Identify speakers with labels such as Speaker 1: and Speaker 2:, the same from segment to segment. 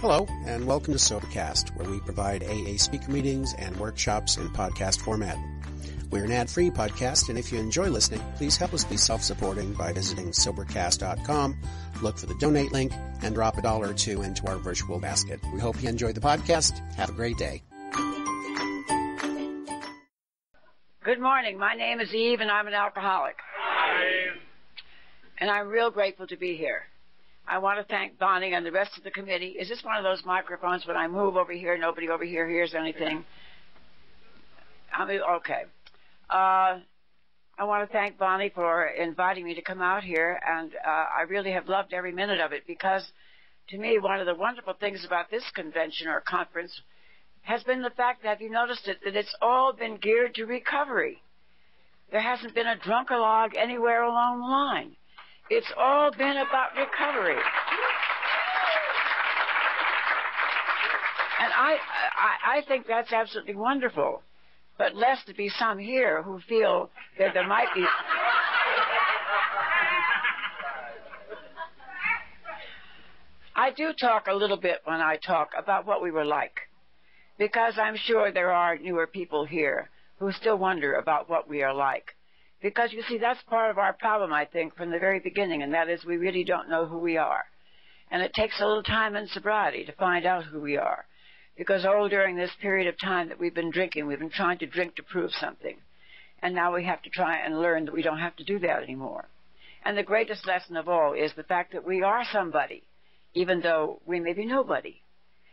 Speaker 1: Hello, and welcome to Sobercast, where we provide AA speaker meetings and workshops in podcast format. We're an ad-free podcast, and if you enjoy listening, please help us be self-supporting by visiting Sobercast.com, look for the donate link, and drop a dollar or two into our virtual basket. We hope you enjoy the podcast. Have a great day.
Speaker 2: Good morning. My name is Eve, and I'm an alcoholic.
Speaker 3: Hi.
Speaker 2: And I'm real grateful to be here. I want to thank Bonnie and the rest of the committee. Is this one of those microphones when I move over here, nobody over here hears anything? I mean, okay. Uh, I want to thank Bonnie for inviting me to come out here, and uh, I really have loved every minute of it because, to me, one of the wonderful things about this convention or conference has been the fact that, have you noticed it, that it's all been geared to recovery. There hasn't been a drunkalog anywhere along the line. It's all been about recovery. And I, I, I think that's absolutely wonderful. But lest there be some here who feel that there might be. I do talk a little bit when I talk about what we were like. Because I'm sure there are newer people here who still wonder about what we are like. Because you see, that's part of our problem, I think, from the very beginning, and that is we really don't know who we are. And it takes a little time in sobriety to find out who we are. Because all during this period of time that we've been drinking, we've been trying to drink to prove something. And now we have to try and learn that we don't have to do that anymore. And the greatest lesson of all is the fact that we are somebody, even though we may be nobody.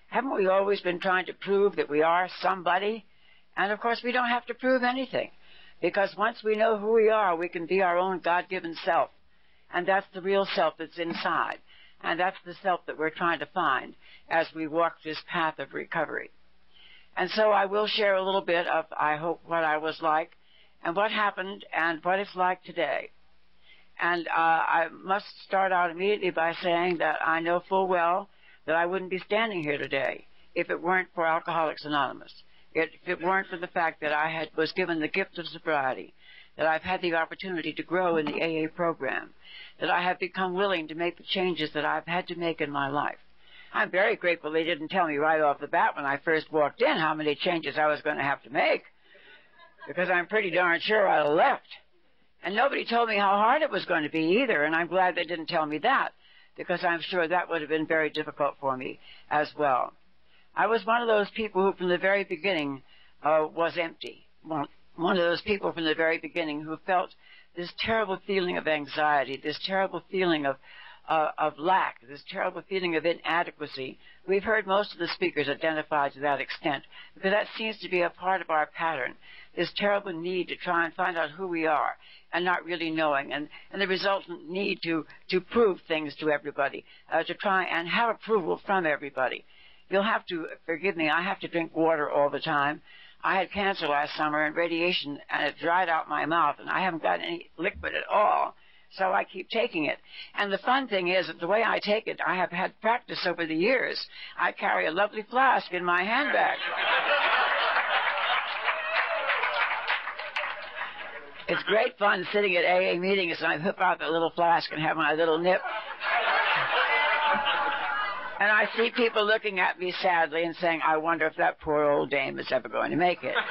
Speaker 2: Haven't we always been trying to prove that we are somebody? And of course, we don't have to prove anything. Because once we know who we are, we can be our own God given self. And that's the real self that's inside. And that's the self that we're trying to find as we walk this path of recovery. And so I will share a little bit of, I hope, what I was like and what happened and what it's like today. And uh, I must start out immediately by saying that I know full well that I wouldn't be standing here today if it weren't for Alcoholics Anonymous if it weren't for the fact that I had was given the gift of sobriety, that I've had the opportunity to grow in the AA program, that I have become willing to make the changes that I've had to make in my life. I'm very grateful they didn't tell me right off the bat when I first walked in how many changes I was going to have to make, because I'm pretty darn sure I'd have left. And nobody told me how hard it was going to be either, and I'm glad they didn't tell me that, because I'm sure that would have been very difficult for me as well. I was one of those people who, from the very beginning, uh, was empty. One, one of those people from the very beginning who felt this terrible feeling of anxiety, this terrible feeling of uh, of lack, this terrible feeling of inadequacy. We've heard most of the speakers identify to that extent because that seems to be a part of our pattern. This terrible need to try and find out who we are and not really knowing, and, and the resultant need to, to prove things to everybody, uh, to try and have approval from everybody. You'll have to forgive me. I have to drink water all the time. I had cancer last summer and radiation, and it dried out my mouth, and I haven't got any liquid at all. So I keep taking it. And the fun thing is that the way I take it, I have had practice over the years. I carry a lovely flask in my handbag. it's great fun sitting at AA meetings and I whip out the little flask and have my little nip. And I see people looking at me sadly and saying, I wonder if that poor old dame is ever going to make it.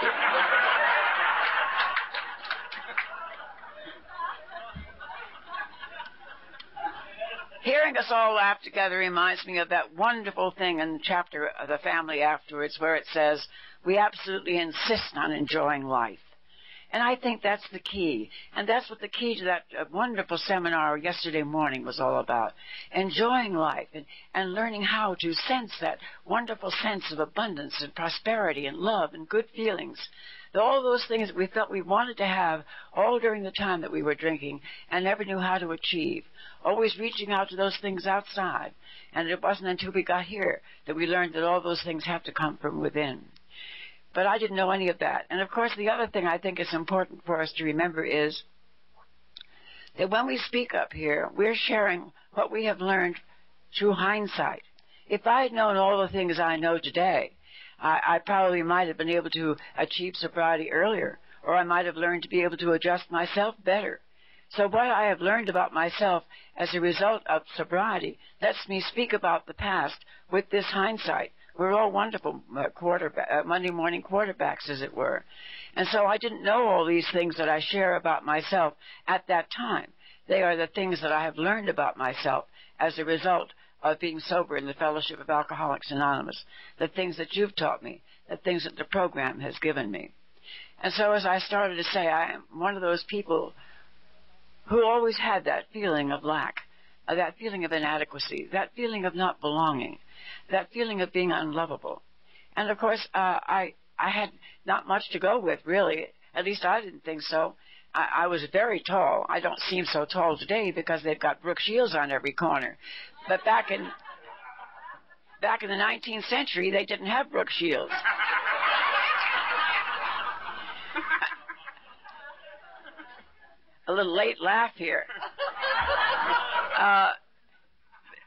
Speaker 2: Hearing us all laugh together reminds me of that wonderful thing in the chapter of the family afterwards where it says, we absolutely insist on enjoying life. And I think that's the key. And that's what the key to that uh, wonderful seminar yesterday morning was all about. Enjoying life and, and learning how to sense that wonderful sense of abundance and prosperity and love and good feelings. All those things that we felt we wanted to have all during the time that we were drinking and never knew how to achieve. Always reaching out to those things outside. And it wasn't until we got here that we learned that all those things have to come from within. But I didn't know any of that. And of course, the other thing I think is important for us to remember is that when we speak up here, we're sharing what we have learned through hindsight. If I had known all the things I know today, I, I probably might have been able to achieve sobriety earlier, or I might have learned to be able to adjust myself better. So what I have learned about myself as a result of sobriety lets me speak about the past with this hindsight. We're all wonderful uh, uh, Monday morning quarterbacks, as it were. And so I didn't know all these things that I share about myself at that time. They are the things that I have learned about myself as a result of being sober in the Fellowship of Alcoholics Anonymous, the things that you've taught me, the things that the program has given me. And so as I started to say, I am one of those people who always had that feeling of lack, uh, that feeling of inadequacy, that feeling of not belonging, that feeling of being unlovable. And of course, uh, I I had not much to go with really. At least I didn't think so. I, I was very tall. I don't seem so tall today because they've got Brooke Shields on every corner. But back in back in the 19th century, they didn't have Brooke Shields. a little late laugh here. Uh,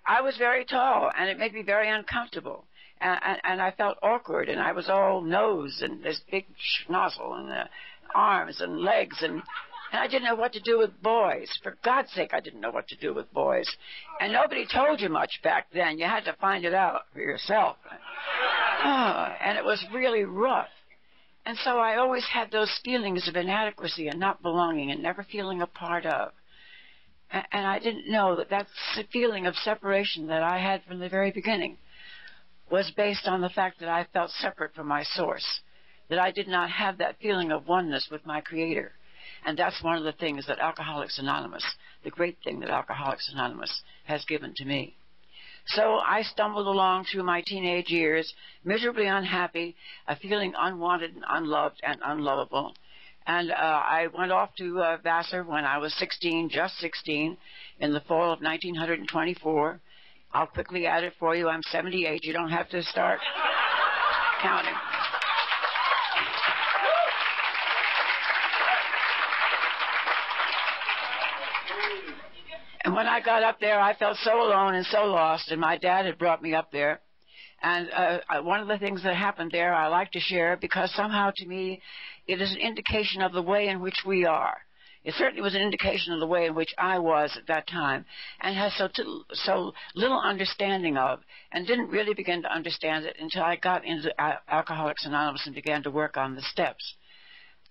Speaker 2: I was very tall, and it made me very uncomfortable. And, and, and I felt awkward, and I was all nose and this big nozzle and uh, arms and legs, and, and I didn't know what to do with boys. For God's sake, I didn't know what to do with boys. And nobody told you much back then. You had to find it out for yourself. Oh, and it was really rough. And so I always had those feelings of inadequacy and not belonging and never feeling a part of. And I didn't know that that feeling of separation that I had from the very beginning was based on the fact that I felt separate from my source, that I did not have that feeling of oneness with my Creator. And that's one of the things that Alcoholics Anonymous, the great thing that Alcoholics Anonymous has given to me. So I stumbled along through my teenage years, miserably unhappy, a feeling unwanted and unloved and unlovable. And uh, I went off to uh, Vassar when I was 16, just 16, in the fall of 1924. I'll quickly add it for you. I'm 78. You don't have to start counting. And when I got up there, I felt so alone and so lost, and my dad had brought me up there. And uh, one of the things that happened there I like to share because somehow to me it is an indication of the way in which we are. It certainly was an indication of the way in which I was at that time and has so, t- so little understanding of and didn't really begin to understand it until I got into Alcoholics Anonymous and began to work on the steps.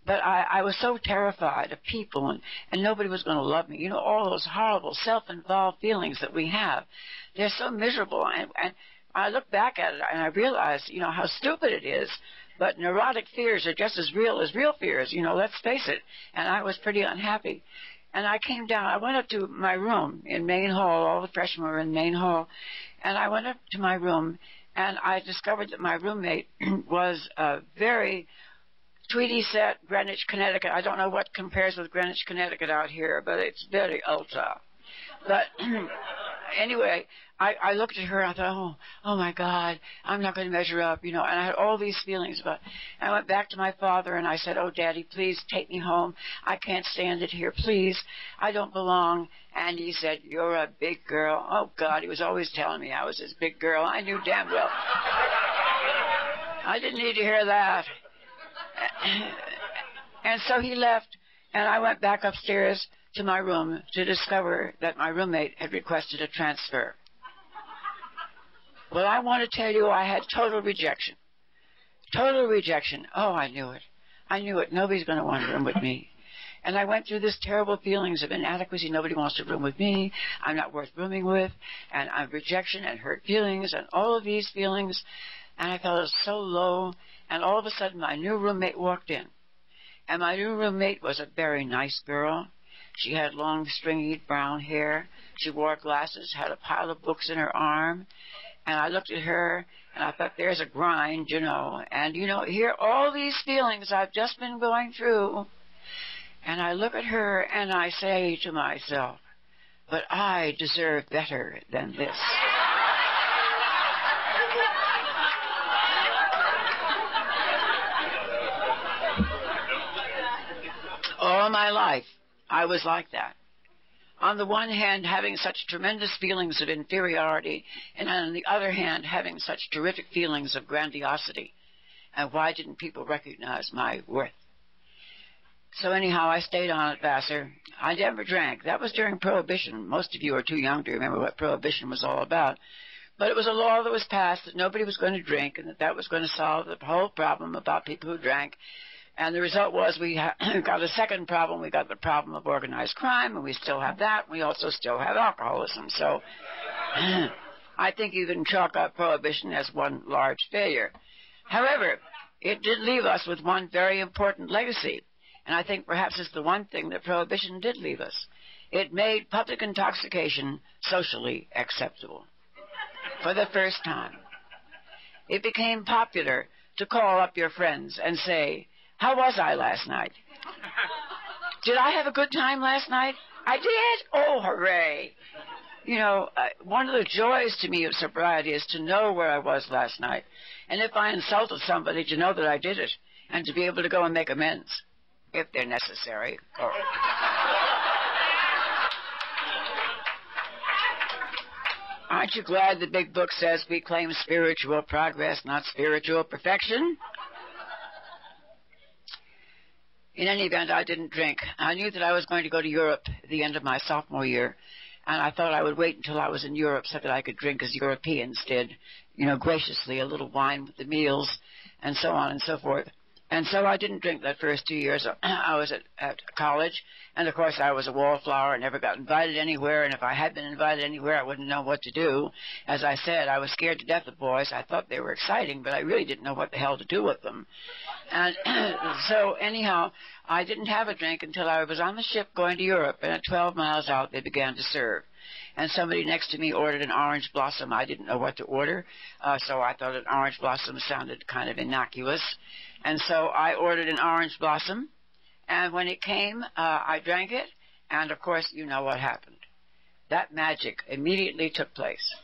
Speaker 2: But I, I was so terrified of people and, and nobody was going to love me. You know, all those horrible self-involved feelings that we have. They're so miserable. And, and I look back at it and I realize, you know, how stupid it is. But neurotic fears are just as real as real fears, you know, let's face it. And I was pretty unhappy. And I came down, I went up to my room in Main Hall, all the freshmen were in Main Hall. And I went up to my room and I discovered that my roommate was a very Tweedy set, Greenwich, Connecticut. I don't know what compares with Greenwich, Connecticut out here, but it's very ultra. But anyway, I, I looked at her and I thought, oh, oh my God, I'm not going to measure up, you know. And I had all these feelings about. I went back to my father and I said, oh, Daddy, please take me home. I can't stand it here, please. I don't belong. And he said, you're a big girl. Oh God, he was always telling me I was this big girl. I knew damn well. I didn't need to hear that. and so he left, and I went back upstairs to my room to discover that my roommate had requested a transfer. Well, I want to tell you I had total rejection. Total rejection. Oh, I knew it. I knew it. Nobody's going to want to room with me. And I went through this terrible feelings of inadequacy. Nobody wants to room with me. I'm not worth rooming with. And I'm rejection and hurt feelings and all of these feelings. And I felt so low and all of a sudden, my new roommate walked in. And my new roommate was a very nice girl. She had long, stringy brown hair. She wore glasses, had a pile of books in her arm. And I looked at her and I thought, there's a grind, you know. And, you know, here, all these feelings I've just been going through. And I look at her and I say to myself, but I deserve better than this. All my life, I was like that. On the one hand, having such tremendous feelings of inferiority, and on the other hand, having such terrific feelings of grandiosity. And why didn't people recognize my worth? So anyhow, I stayed on at Vassar. I never drank. That was during Prohibition. Most of you are too young to remember what Prohibition was all about. But it was a law that was passed that nobody was going to drink and that that was going to solve the whole problem about people who drank. And the result was we ha- got a second problem. We got the problem of organized crime, and we still have that. We also still have alcoholism. So I think you can chalk up prohibition as one large failure. However, it did leave us with one very important legacy. And I think perhaps it's the one thing that prohibition did leave us. It made public intoxication socially acceptable for the first time. It became popular to call up your friends and say, How was I last night? Did I have a good time last night? I did? Oh, hooray. You know, uh, one of the joys to me of sobriety is to know where I was last night. And if I insulted somebody, to know that I did it and to be able to go and make amends if they're necessary. Or Aren't you glad the big book says we claim spiritual progress, not spiritual perfection? In any event, I didn't drink. I knew that I was going to go to Europe at the end of my sophomore year, and I thought I would wait until I was in Europe so that I could drink as Europeans did, you know, graciously, a little wine with the meals, and so on and so forth. And so I didn't drink that first two years. I was at, at college, and of course I was a wallflower. I never got invited anywhere, and if I had been invited anywhere, I wouldn't know what to do. As I said, I was scared to death of boys. I thought they were exciting, but I really didn't know what the hell to do with them. And so anyhow, I didn't have a drink until I was on the ship going to Europe, and at 12 miles out they began to serve and somebody next to me ordered an orange blossom. I didn't know what to order, uh, so I thought an orange blossom sounded kind of innocuous. And so I ordered an orange blossom, and when it came, uh, I drank it, and of course, you know what happened. That magic immediately took place.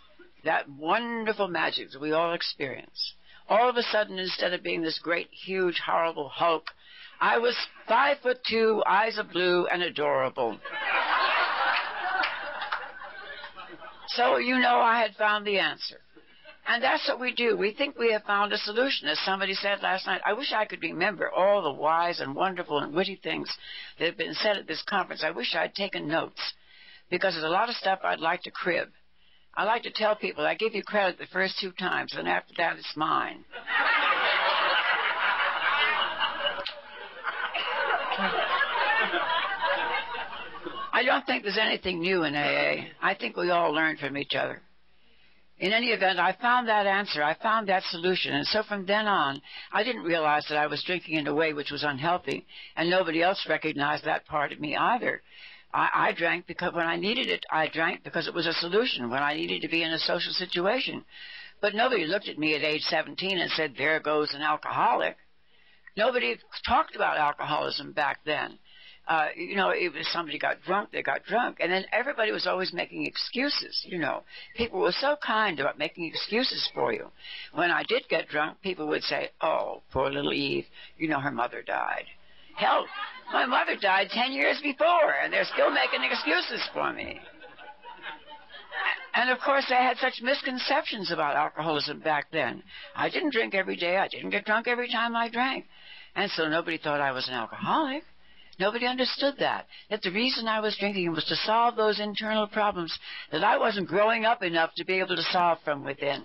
Speaker 2: That wonderful magic that we all experience. All of a sudden, instead of being this great, huge, horrible Hulk, I was five foot two, eyes of blue, and adorable. so you know I had found the answer. And that's what we do. We think we have found a solution. As somebody said last night, I wish I could remember all the wise and wonderful and witty things that have been said at this conference. I wish I'd taken notes because there's a lot of stuff I'd like to crib. I like to tell people I give you credit the first two times, and after that it's mine. I don't think there's anything new in AA. I think we all learn from each other in any event, I found that answer. I found that solution. And so from then on, I didn't realize that I was drinking in a way which was unhealthy, and nobody else recognized that part of me either. I, I drank because when I needed it, I drank because it was a solution when I needed to be in a social situation. But nobody looked at me at age 17 and said, there goes an alcoholic. Nobody talked about alcoholism back then uh, you know, if somebody got drunk, they got drunk. And then everybody was always making excuses, you know. People were so kind about making excuses for you. When I did get drunk, people would say, oh, poor little Eve, you know, her mother died. Hell, my mother died ten years before, and they're still making excuses for me. And of course, I had such misconceptions about alcoholism back then. I didn't drink every day. I didn't get drunk every time I drank. And so nobody thought I was an alcoholic. Nobody understood that. That the reason I was drinking was to solve those internal problems that I wasn't growing up enough to be able to solve from within.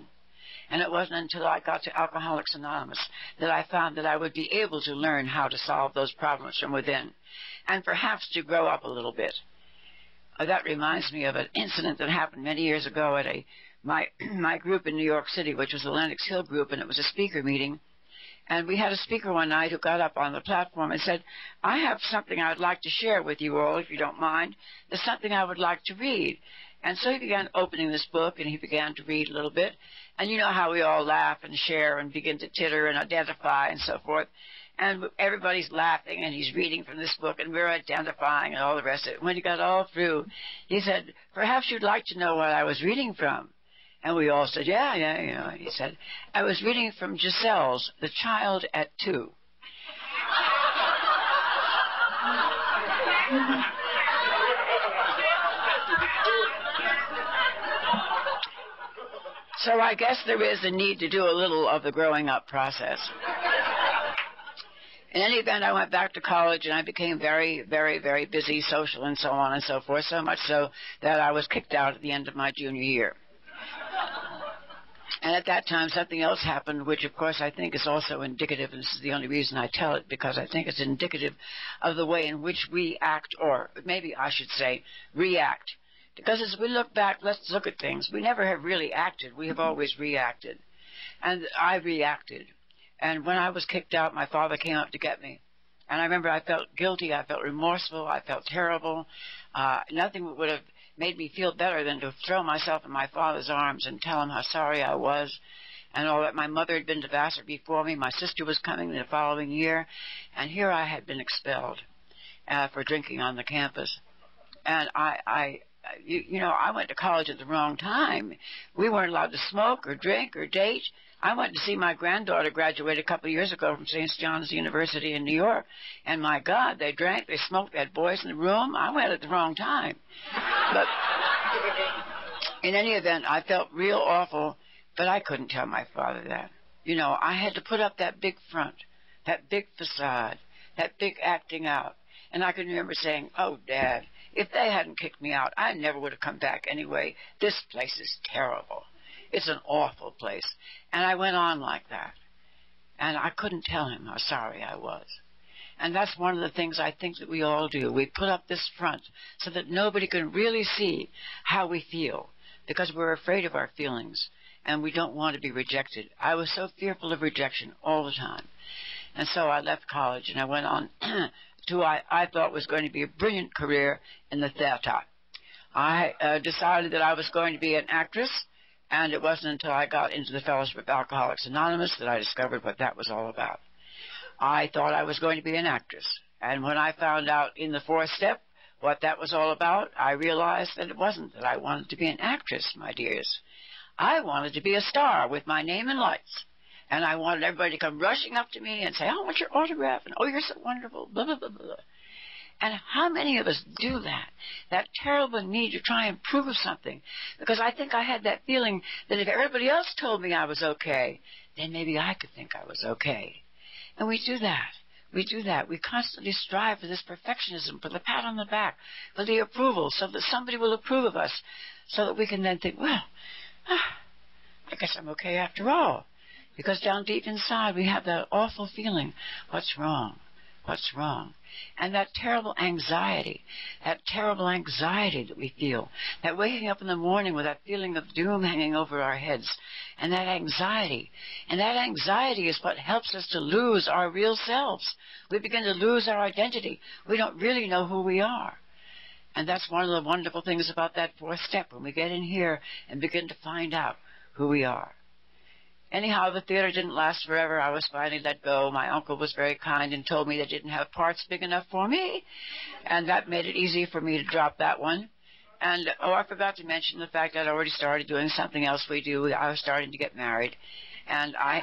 Speaker 2: And it wasn't until I got to Alcoholics Anonymous that I found that I would be able to learn how to solve those problems from within. And perhaps to grow up a little bit. Uh, that reminds me of an incident that happened many years ago at a my my group in New York City, which was the Lenox Hill group, and it was a speaker meeting. And we had a speaker one night who got up on the platform and said, I have something I would like to share with you all, if you don't mind. There's something I would like to read. And so he began opening this book and he began to read a little bit. And you know how we all laugh and share and begin to titter and identify and so forth. And everybody's laughing and he's reading from this book and we're identifying and all the rest of it. When he got all through, he said, Perhaps you'd like to know what I was reading from. And we all said, yeah, yeah, yeah. He said, I was reading from Gesell's The Child at Two. so I guess there is a need to do a little of the growing up process. in any event, I went back to college and I became very, very, very busy, social, and so on and so forth. So much so that I was kicked out at the end of my junior year. And at that time, something else happened, which of course I think is also indicative, and this is the only reason I tell it, because I think it's indicative of the way in which we act, or maybe I should say, react. Because as we look back, let's look at things. We never have really acted. We have always reacted. And I reacted. And when I was kicked out, my father came up to get me. And I remember I felt guilty. I felt remorseful. I felt terrible. Uh, nothing would have made me feel better than to throw myself in my father's arms and tell him how sorry I was and all that. My mother had been to Vassar before me. My sister was coming the following year. And here I had been expelled uh, for drinking on the campus. And I, I, you, you know, I went to college at the wrong time. We weren't allowed to smoke or drink or date. I went to see my granddaughter graduate a couple of years ago from St. John's University in New York, and my God, they drank, they smoked, they had boys in the room. I went at the wrong time. But in any event, I felt real awful, but I couldn't tell my father that. You know, I had to put up that big front, that big facade, that big acting out. And I can remember saying, Oh, Dad, if they hadn't kicked me out, I never would have come back anyway. This place is terrible. It's an awful place. And I went on like that. And I couldn't tell him how sorry I was. And that's one of the things I think that we all do. We put up this front so that nobody can really see how we feel because we're afraid of our feelings and we don't want to be rejected. I was so fearful of rejection all the time. And so I left college and I went on to I, I thought was going to be a brilliant career in the theater. I uh, decided that I was going to be an actress and it wasn't until I got into the Fellowship of Alcoholics Anonymous that I discovered what that was all about. I thought I was going to be an actress. And when I found out in the fourth step what that was all about, I realized that it wasn't that I wanted to be an actress, my dears. I wanted to be a star with my name in lights. And I wanted everybody to come rushing up to me and say, I want your autograph? And, Oh, you're so wonderful, blah, blah, blah, blah. And how many of us do that? That terrible need to try and prove something. Because I think I had that feeling that if everybody else told me I was okay, then maybe I could think I was okay. And we do that. We do that. We constantly strive for this perfectionism, for the pat on the back, for the approval, so that somebody will approve of us, so that we can then think, well, ah, I guess I'm okay after all. Because down deep inside, we have that awful feeling, what's wrong? What's wrong? And that terrible anxiety, that terrible anxiety that we feel, that waking up in the morning with that feeling of doom hanging over our heads, and that anxiety. And that anxiety is what helps us to lose our real selves. We begin to lose our identity. We don't really know who we are. And that's one of the wonderful things about that fourth step when we get in here and begin to find out who we are. Anyhow, the theater didn't last forever. I was finally let go. My uncle was very kind and told me they didn't have parts big enough for me, and that made it easy for me to drop that one. And oh, I forgot to mention the fact that I'd already started doing something else we do. I was starting to get married, and I.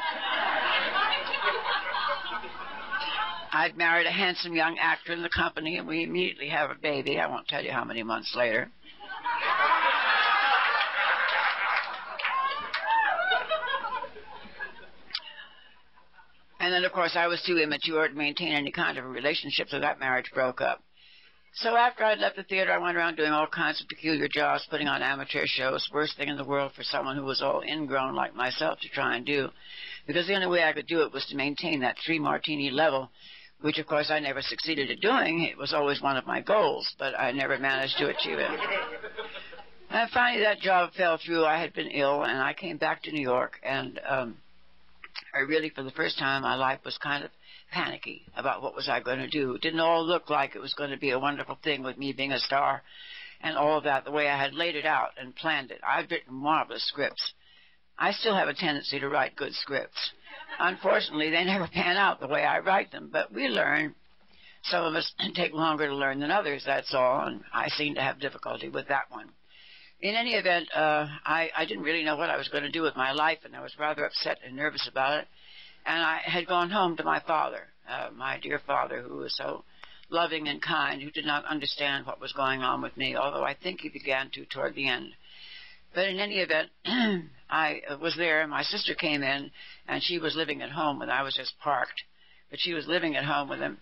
Speaker 2: I'd married a handsome young actor in the company, and we immediately have a baby. I won't tell you how many months later. And then, of course, I was too immature to maintain any kind of a relationship, so that marriage broke up. So after I'd left the theater, I went around doing all kinds of peculiar jobs, putting on amateur shows. Worst thing in the world for someone who was all ingrown like myself to try and do. Because the only way I could do it was to maintain that three martini level, which of course I never succeeded at doing. It was always one of my goals, but I never managed to achieve it. and finally that job fell through. I had been ill, and I came back to New York, and um, I really, for the first time in my life, was kind of panicky about what was I going to do. It didn't all look like it was going to be a wonderful thing with me being a star and all of that the way I had laid it out and planned it. I've written marvelous scripts. I still have a tendency to write good scripts. Unfortunately, they never pan out the way I write them, but we learn. Some of us take longer to learn than others, that's all, and I seem to have difficulty with that one in any event, uh, I, I didn't really know what I was going to do with my life, and I was rather upset and nervous about it. And I had gone home to my father, uh, my dear father, who was so loving and kind, who did not understand what was going on with me, although I think he began to toward the end. But in any event, I was there, and my sister came in, and she was living at home, and I was just parked but she was living at home with him.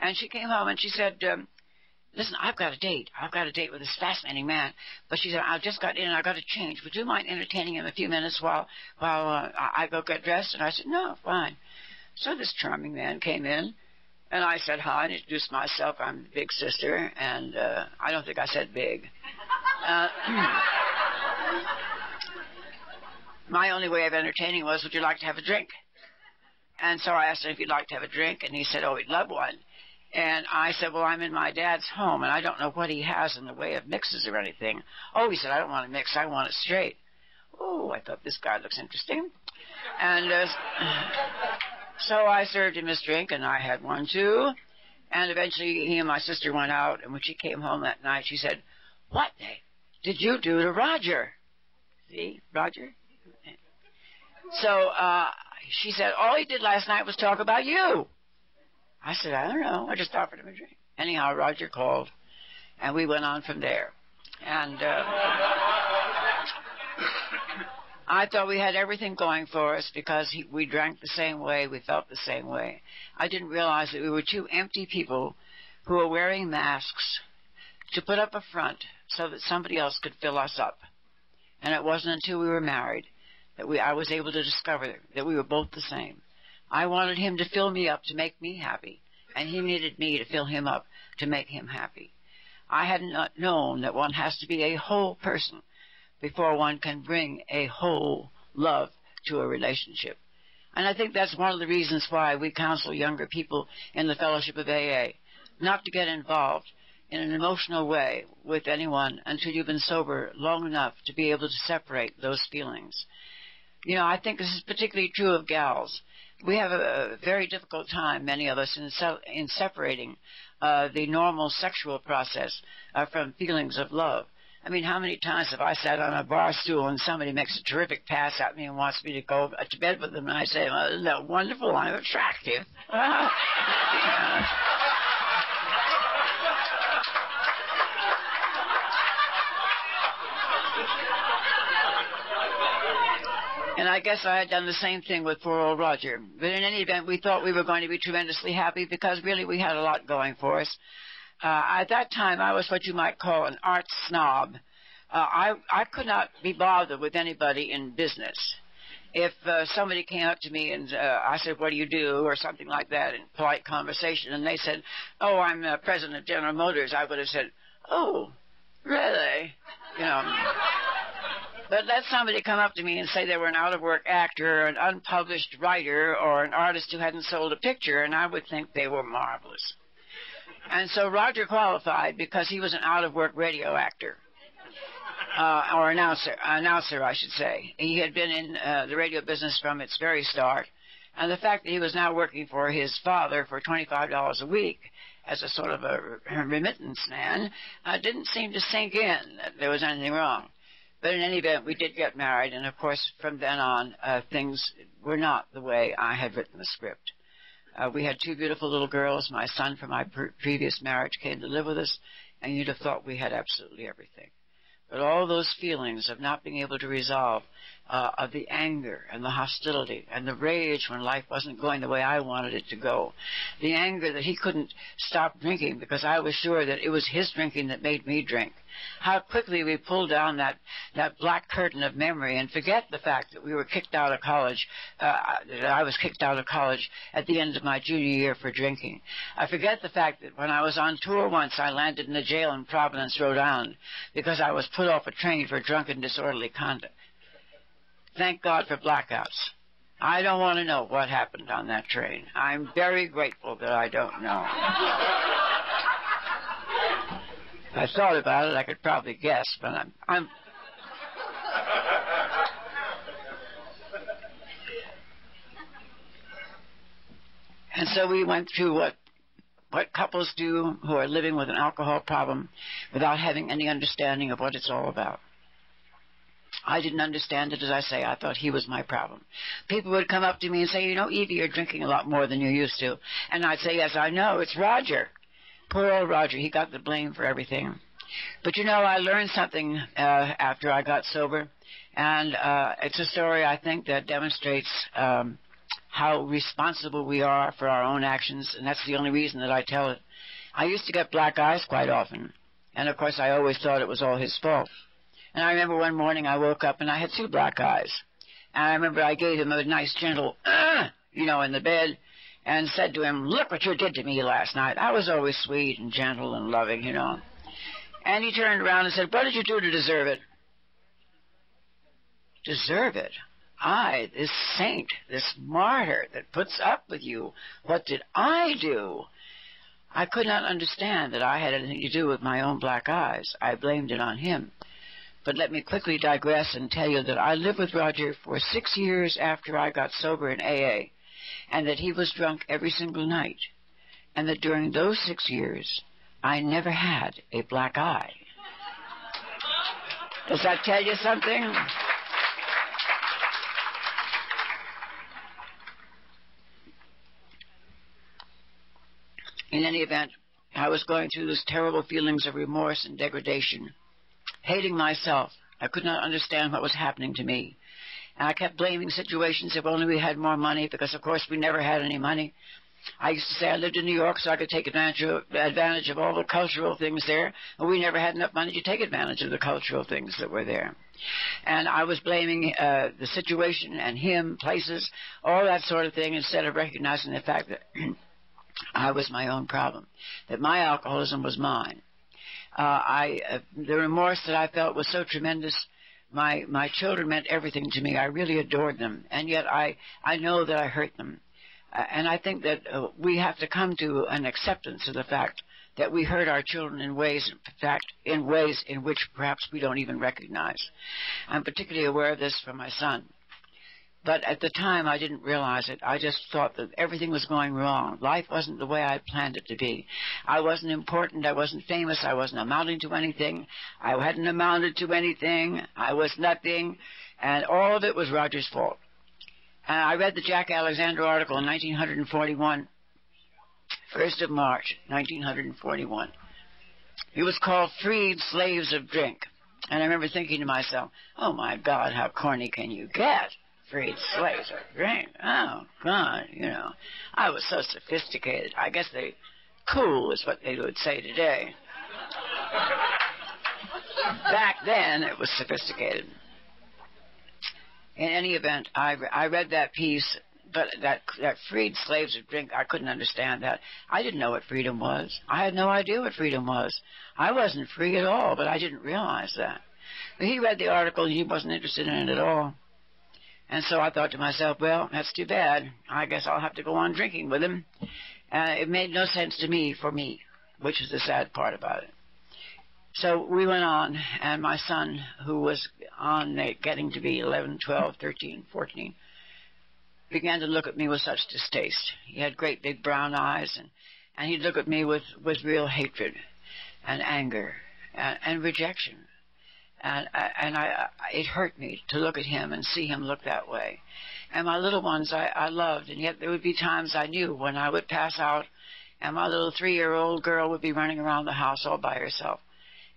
Speaker 2: And she came home and she said, um, listen, I've got a date. I've got a date with this fascinating man. But she said, I just got in and I got to change. Would you mind entertaining him a few minutes while while uh, I go get dressed? And I said, no, fine. So this charming man came in, and I said hi and introduced myself. I'm big sister, and uh, I don't think I said big. Uh, my only way of entertaining was, would you like to have a drink? And so I asked him if he'd like to have a drink, and he said, oh, he'd love one. And I said, Well, I'm in my dad's home, and I don't know what he has in the way of mixes or anything. Oh, he said, I don't want to mix, I want it straight. Oh, I thought this guy looks interesting. And uh, so I served him his drink, and I had one too. And eventually, he and my sister went out, and when she came home that night, she said, What did you do to Roger? See, Roger? So uh, she said, All he did last night was talk about you. I said, I don't know. I just offered him a drink. Anyhow, Roger called, and we went on from there. And uh, I thought we had everything going for us because he, we drank the same way, we felt the same way. I didn't realize that we were two empty people who were wearing masks to put up a front so that somebody else could fill us up. And it wasn't until we were married that we I was able to discover that we were both the same. I wanted him to fill me up to make me happy, and he needed me to fill him up to make him happy. I had not known that one has to be a whole person before one can bring a whole love to a relationship. And I think that's one of the reasons why we counsel younger people in the fellowship of AA not to get involved in an emotional way with anyone until you've been sober long enough to be able to separate those feelings. You know, I think this is particularly true of gals we have a, very difficult time, many of us, in, in separating uh, the normal sexual process uh, from feelings of love. I mean, how many times have I sat on a bar stool and somebody makes a terrific pass at me and wants me to go to bed with them, and I say, well, isn't that wonderful? I'm attractive. And I guess I had done the same thing with poor old Roger. But in any event, we thought we were going to be tremendously happy because really we had a lot going for us. Uh, at that time, I was what you might call an art snob. Uh, I I could not be bothered with anybody in business. If uh, somebody came up to me and uh, I said, "What do you do?" or something like that in polite conversation, and they said, "Oh, I'm uh, president of General Motors," I would have said, "Oh, really?" You know. But let somebody come up to me and say they were an out of work actor or an unpublished writer or an artist who hadn't sold a picture, and I would think they were marvelous. And so Roger qualified because he was an out of work radio actor. Uh, or announcer, announcer, I should say. He had been in uh, the radio business from its very start, and the fact that he was now working for his father for twenty-five dollars a week as a sort of a remittance man uh, didn't seem to sink in that there was anything wrong. But in any event, we did get married, and of course, from then on, uh, things were not the way I had written the script. Uh, we had two beautiful little girls. My son from my pre- previous marriage came to live with us, and you'd have thought we had absolutely everything. But all those feelings of not being able to resolve, uh, of the anger and the hostility and the rage when life wasn't going the way I wanted it to go, the anger that he couldn't stop drinking because I was sure that it was his drinking that made me drink, how quickly we pull down that, that black curtain of memory and forget the fact that we were kicked out of college, uh, that I was kicked out of college at the end of my junior year for drinking. I forget the fact that when I was on tour once, I landed in a jail in Providence, Rhode Island, because I was put off a train for drunken disorderly conduct. Thank God for blackouts. I don't want to know what happened on that train. I'm very grateful that I don't know. I thought about it, I could probably guess, but I'm, I'm And so we went through what what couples do who are living with an alcohol problem without having any understanding of what it's all about. I didn't understand it, as I say. I thought he was my problem. People would come up to me and say, You know, Evie, you're drinking a lot more than you used to. And I'd say, Yes, I know. It's Roger. Poor old Roger, he got the blame for everything. But you know, I learned something uh, after I got sober, and uh, it's a story I think that demonstrates um, how responsible we are for our own actions, and that's the only reason that I tell it. I used to get black eyes quite often, and of course I always thought it was all his fault. And I remember one morning I woke up and I had two black eyes. And I remember I gave him a nice gentle, uh, you know, in the bed, and said to him, Look what you did to me last night. I was always sweet and gentle and loving, you know. And he turned around and said, What did you do to deserve it? Deserve it? I, this saint, this martyr that puts up with you, what did I do? I could not understand that I had anything to do with my own black eyes. I blamed it on him. But let me quickly digress and tell you that I lived with Roger for six years after I got sober in AA, and that he was drunk every single night, and that during those six years, I never had a black eye. Does that tell you something? In any event, I was going through those terrible feelings of remorse and degradation, hating myself. I could not understand what was happening to me. And I kept blaming situations if only we had more money, because of course we never had any money. I used to say I lived in New York so I could take advantage of, advantage of all the cultural things there, and we never had enough money to take advantage of the cultural things that were there. And I was blaming uh, the situation and him, places, all that sort of thing, instead of recognizing the fact that I was my own problem, that my alcoholism was mine. Uh, I, uh, the remorse that I felt was so tremendous. My my children meant everything to me. I really adored them, and yet I I know that I hurt them, uh, and I think that uh, we have to come to an acceptance of the fact that we hurt our children in ways, in fact, in ways in which perhaps we don't even recognize. I'm particularly aware of this from my son. But at the time, I didn't realize it. I just thought that everything was going wrong. Life wasn't the way I planned it to be. I wasn't important. I wasn't famous. I wasn't amounting to anything. I hadn't amounted to anything. I was nothing. And all of it was Roger's fault. And I read the Jack Alexander article in 1941, 1st of March, 1941. It was called Freed Slaves of Drink. And I remember thinking to myself, oh my God, how corny can you get? Freed slaves are great. Oh, God, you know. I was so sophisticated. I guess they, cool is what they would say today. Back then, it was sophisticated. In any event, I, I read that piece, but that that freed slaves would drink, I couldn't understand that. I didn't know what freedom was. I had no idea what freedom was. I wasn't free at all, but I didn't realize that. But he read the article and he wasn't interested in it at all. And so I thought to myself, well, that's too bad. I guess I'll have to go on drinking with him. Uh, it made no sense to me for me, which is the sad part about it. So we went on, and my son, who was on uh, getting to be 11, 12, 13, 14, began to look at me with such distaste. He had great big brown eyes, and, and he'd look at me with, with real hatred and anger and, and rejection and and I it hurt me to look at him and see him look that way. And my little ones I, I loved, and yet there would be times I knew when I would pass out, and my little three-year-old girl would be running around the house all by herself,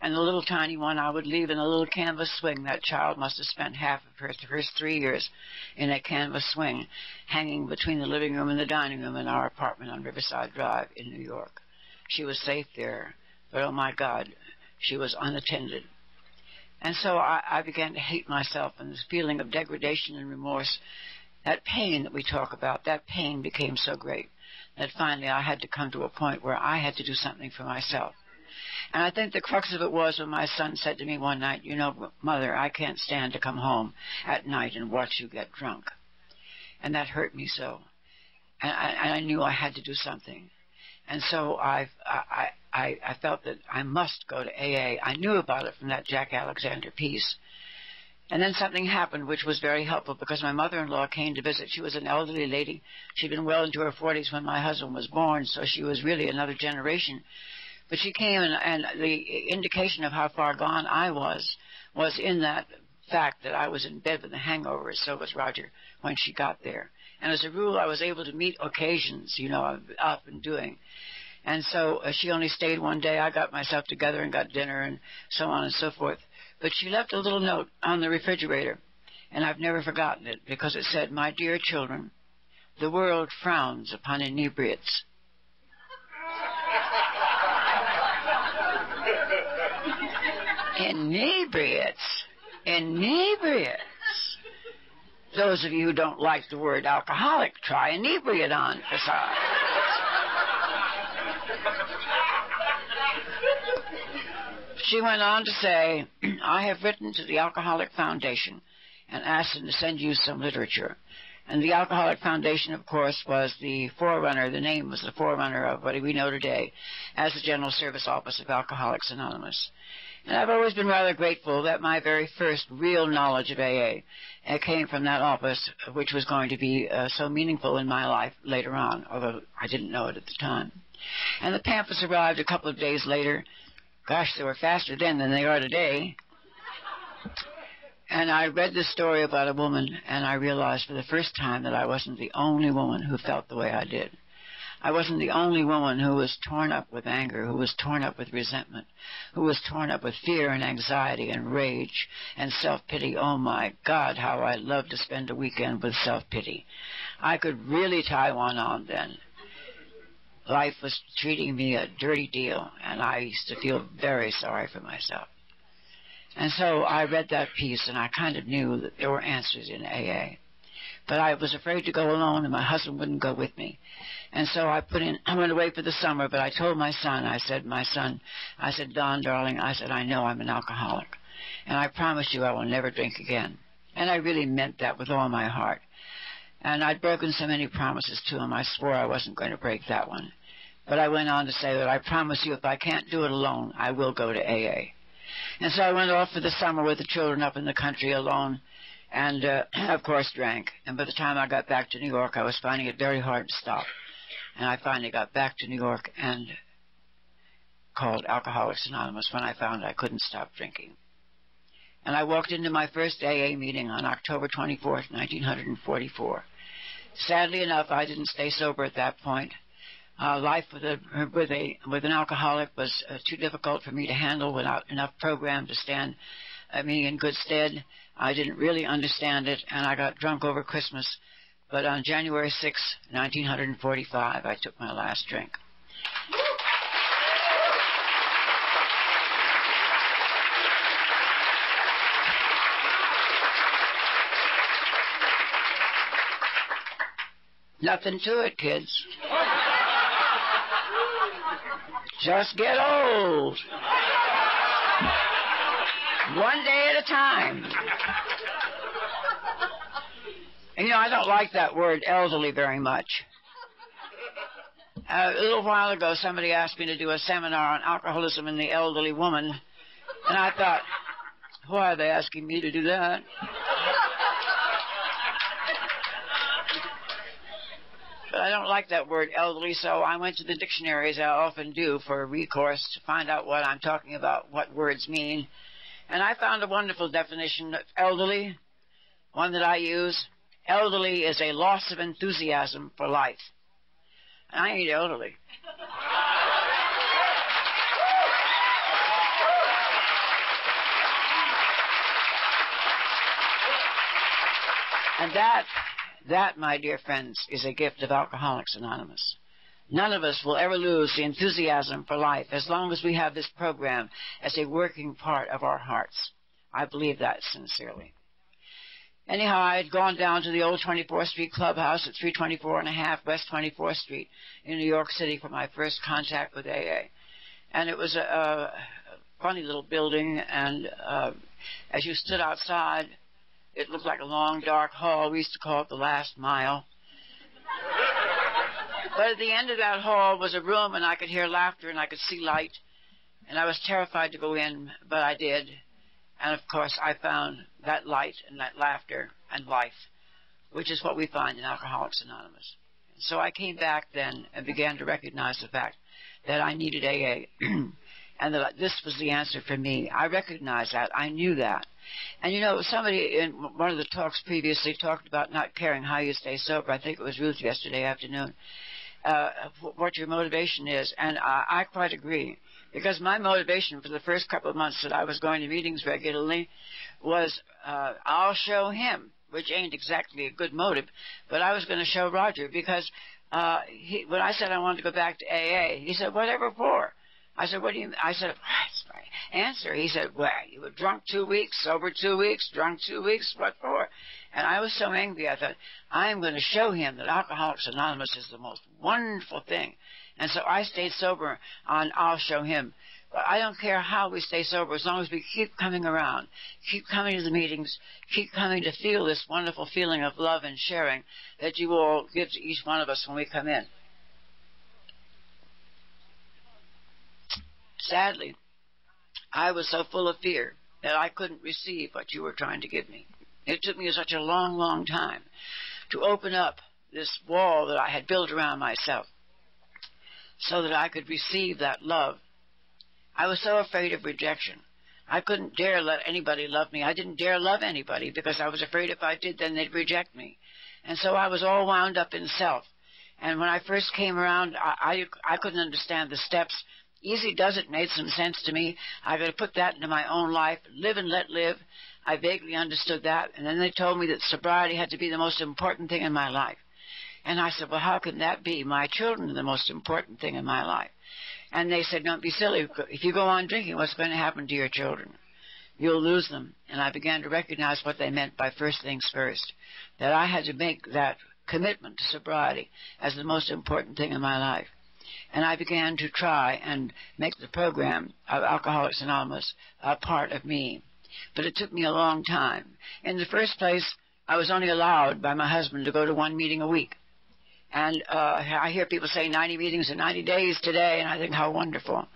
Speaker 2: and the little tiny one I would leave in a little canvas swing. That child must have spent half of her first three years in a canvas swing, hanging between the living room and the dining room in our apartment on Riverside Drive in New York. She was safe there, but oh my God, she was unattended and so I, I began to hate myself, and this feeling of degradation and remorse, that pain that we talk about, that pain became so great that finally I had to come to a point where I had to do something for myself. And I think the crux of it was when my son said to me one night, You know, Mother, I can't stand to come home at night and watch you get drunk. And that hurt me so. And I, and I knew I had to do something. And so I, I, I, I felt that I must go to AA. I knew about it from that Jack Alexander piece. And then something happened which was very helpful because my mother-in-law came to visit. She was an elderly lady. She'd been well into her 40s when my husband was born, so she was really another generation. But she came, and, and the indication of how far gone I was was in that fact that I was in bed with a hangover, so was Roger when she got there. And as a rule, I was able to meet occasions, you know, up and doing. And so uh, she only stayed one day. I got myself together and got dinner and so on and so forth. But she left a little note on the refrigerator, and I've never forgotten it because it said, My dear children, the world frowns upon inebriates. inebriates. Inebriates. Those of you who don't like the word alcoholic, try inebriate on for size. She went on to say, I have written to the Alcoholic Foundation and asked them to send you some literature. And the Alcoholic Foundation, of course, was the forerunner, the name was the forerunner of what we know today as the General Service Office of Alcoholics Anonymous. And I've always been rather grateful that my very first real knowledge of AA uh, came from that office, which was going to be uh, so meaningful in my life later on, although I didn't know it at the time. And the pamphlets arrived a couple of days later. Gosh, they were faster then than they are today. And I read this story about a woman, and I realized for the first time that I wasn't the only woman who felt the way I did. I wasn't the only woman who was torn up with anger, who was torn up with resentment, who was torn up with fear and anxiety and rage and self-pity. Oh my God, how I love to spend a weekend with self-pity. I could really tie one on then. Life was treating me a dirty deal, and I used to feel very sorry for myself. And so I read that piece, and I kind of knew that there were answers in AA. But I was afraid to go alone, and my husband wouldn't go with me. And so I put in, I went away for the summer, but I told my son, I said, my son, I said, Don, darling, I said, I know I'm an alcoholic. And I promise you I will never drink again. And I really meant that with all my heart. And I'd broken so many promises to him, I swore I wasn't going to break that one. But I went on to say that I promise you if I can't do it alone, I will go to AA. And so I went off for the summer with the children up in the country alone and, uh, of course, drank. And by the time I got back to New York, I was finding it very hard to stop. And I finally got back to New York and called Alcoholics Anonymous when I found I couldn't stop drinking. And I walked into my first AA meeting on October 24th, 1944. Sadly enough, I didn't stay sober at that point. Uh, life with a with a with an alcoholic was uh, too difficult for me to handle without enough program to stand uh, me in good stead. I didn't really understand it, and I got drunk over Christmas but on January 6, 1945, I took my last drink. Nothing to it, kids. Just get old. One day at a time. And you know, I don't like that word elderly very much. Uh, a little while ago, somebody asked me to do a seminar on alcoholism in the elderly woman, and I thought, why are they asking me to do that? But I don't like that word elderly, so I went to the dictionary, as I often do, for recourse to find out what I'm talking about, what words mean. And I found a wonderful definition of elderly, one that I use elderly is a loss of enthusiasm for life. I ain't elderly. And that, that, my dear friends, is a gift of Alcoholics Anonymous. None of us will ever lose the enthusiasm for life as long as we have this program as a working part of our hearts. I believe that sincerely. Anyhow, I had gone down to the old 24th Street clubhouse at 324 and a half West 24th Street in New York City for my first contact with AA. And it was a, a funny little building, and uh, as you stood outside, it looked like a long, dark hall. We used to call it the last mile. but at the end of that hall was a room, and I could hear laughter and I could see light. And I was terrified to go in, but I did. And of course, I found that light and that laughter and life, which is what we find in Alcoholics Anonymous. So I came back then and began to recognize the fact that I needed AA and that this was the answer for me. I recognized that. I knew that. And you know, somebody in one of the talks previously talked about not caring how you stay sober. I think it was Ruth yesterday afternoon. Uh, what your motivation is, and I, I quite agree. Because my motivation for the first couple of months that I was going to meetings regularly was uh, I'll show him which ain't exactly a good motive, but I was going to show Roger because uh, he, when I said I wanted to go back to AA, he said, "Whatever for?" I said, "What do you?" I said, "That's my answer." He said, "Well, you were drunk two weeks, sober two weeks, drunk two weeks. What for?" And I was so angry. I thought, "I'm going to show him that Alcoholics Anonymous is the most wonderful thing." And so I stayed sober on I'll show him. But I don't care how we stay sober as long as we keep coming around, keep coming to the meetings, keep coming to feel this wonderful feeling of love and sharing that you all give to each one of us when we come in. Sadly, I was so full of fear that I couldn't receive what you were trying to give me. It took me such a long, long time to open up this wall that I had built around myself so that I could receive that love. I was so afraid of rejection. I couldn't dare let anybody love me. I didn't dare love anybody because I was afraid if I did, then they'd reject me. And so I was all wound up in self. And when I first came around, I, I, I couldn't understand the steps. Easy does it made some sense to me. I got to put that into my own life. Live and let live. I vaguely understood that. And then they told me that sobriety had to be the most important thing in my life. And I said, well, how can that be? My children are the most important thing in my life. And they said, don't be silly. If you go on drinking, what's going to happen to your children? You'll lose them. And I began to recognize what they meant by first things first. That I had to make that commitment to sobriety as the most important thing in my life. And I began to try and make the program of Alcoholics Anonymous a part of me. But it took me a long time. In the first place, I was only allowed by my husband to go to one meeting a week. And uh, I hear people say 90 meetings in 90 days today, and I think how wonderful.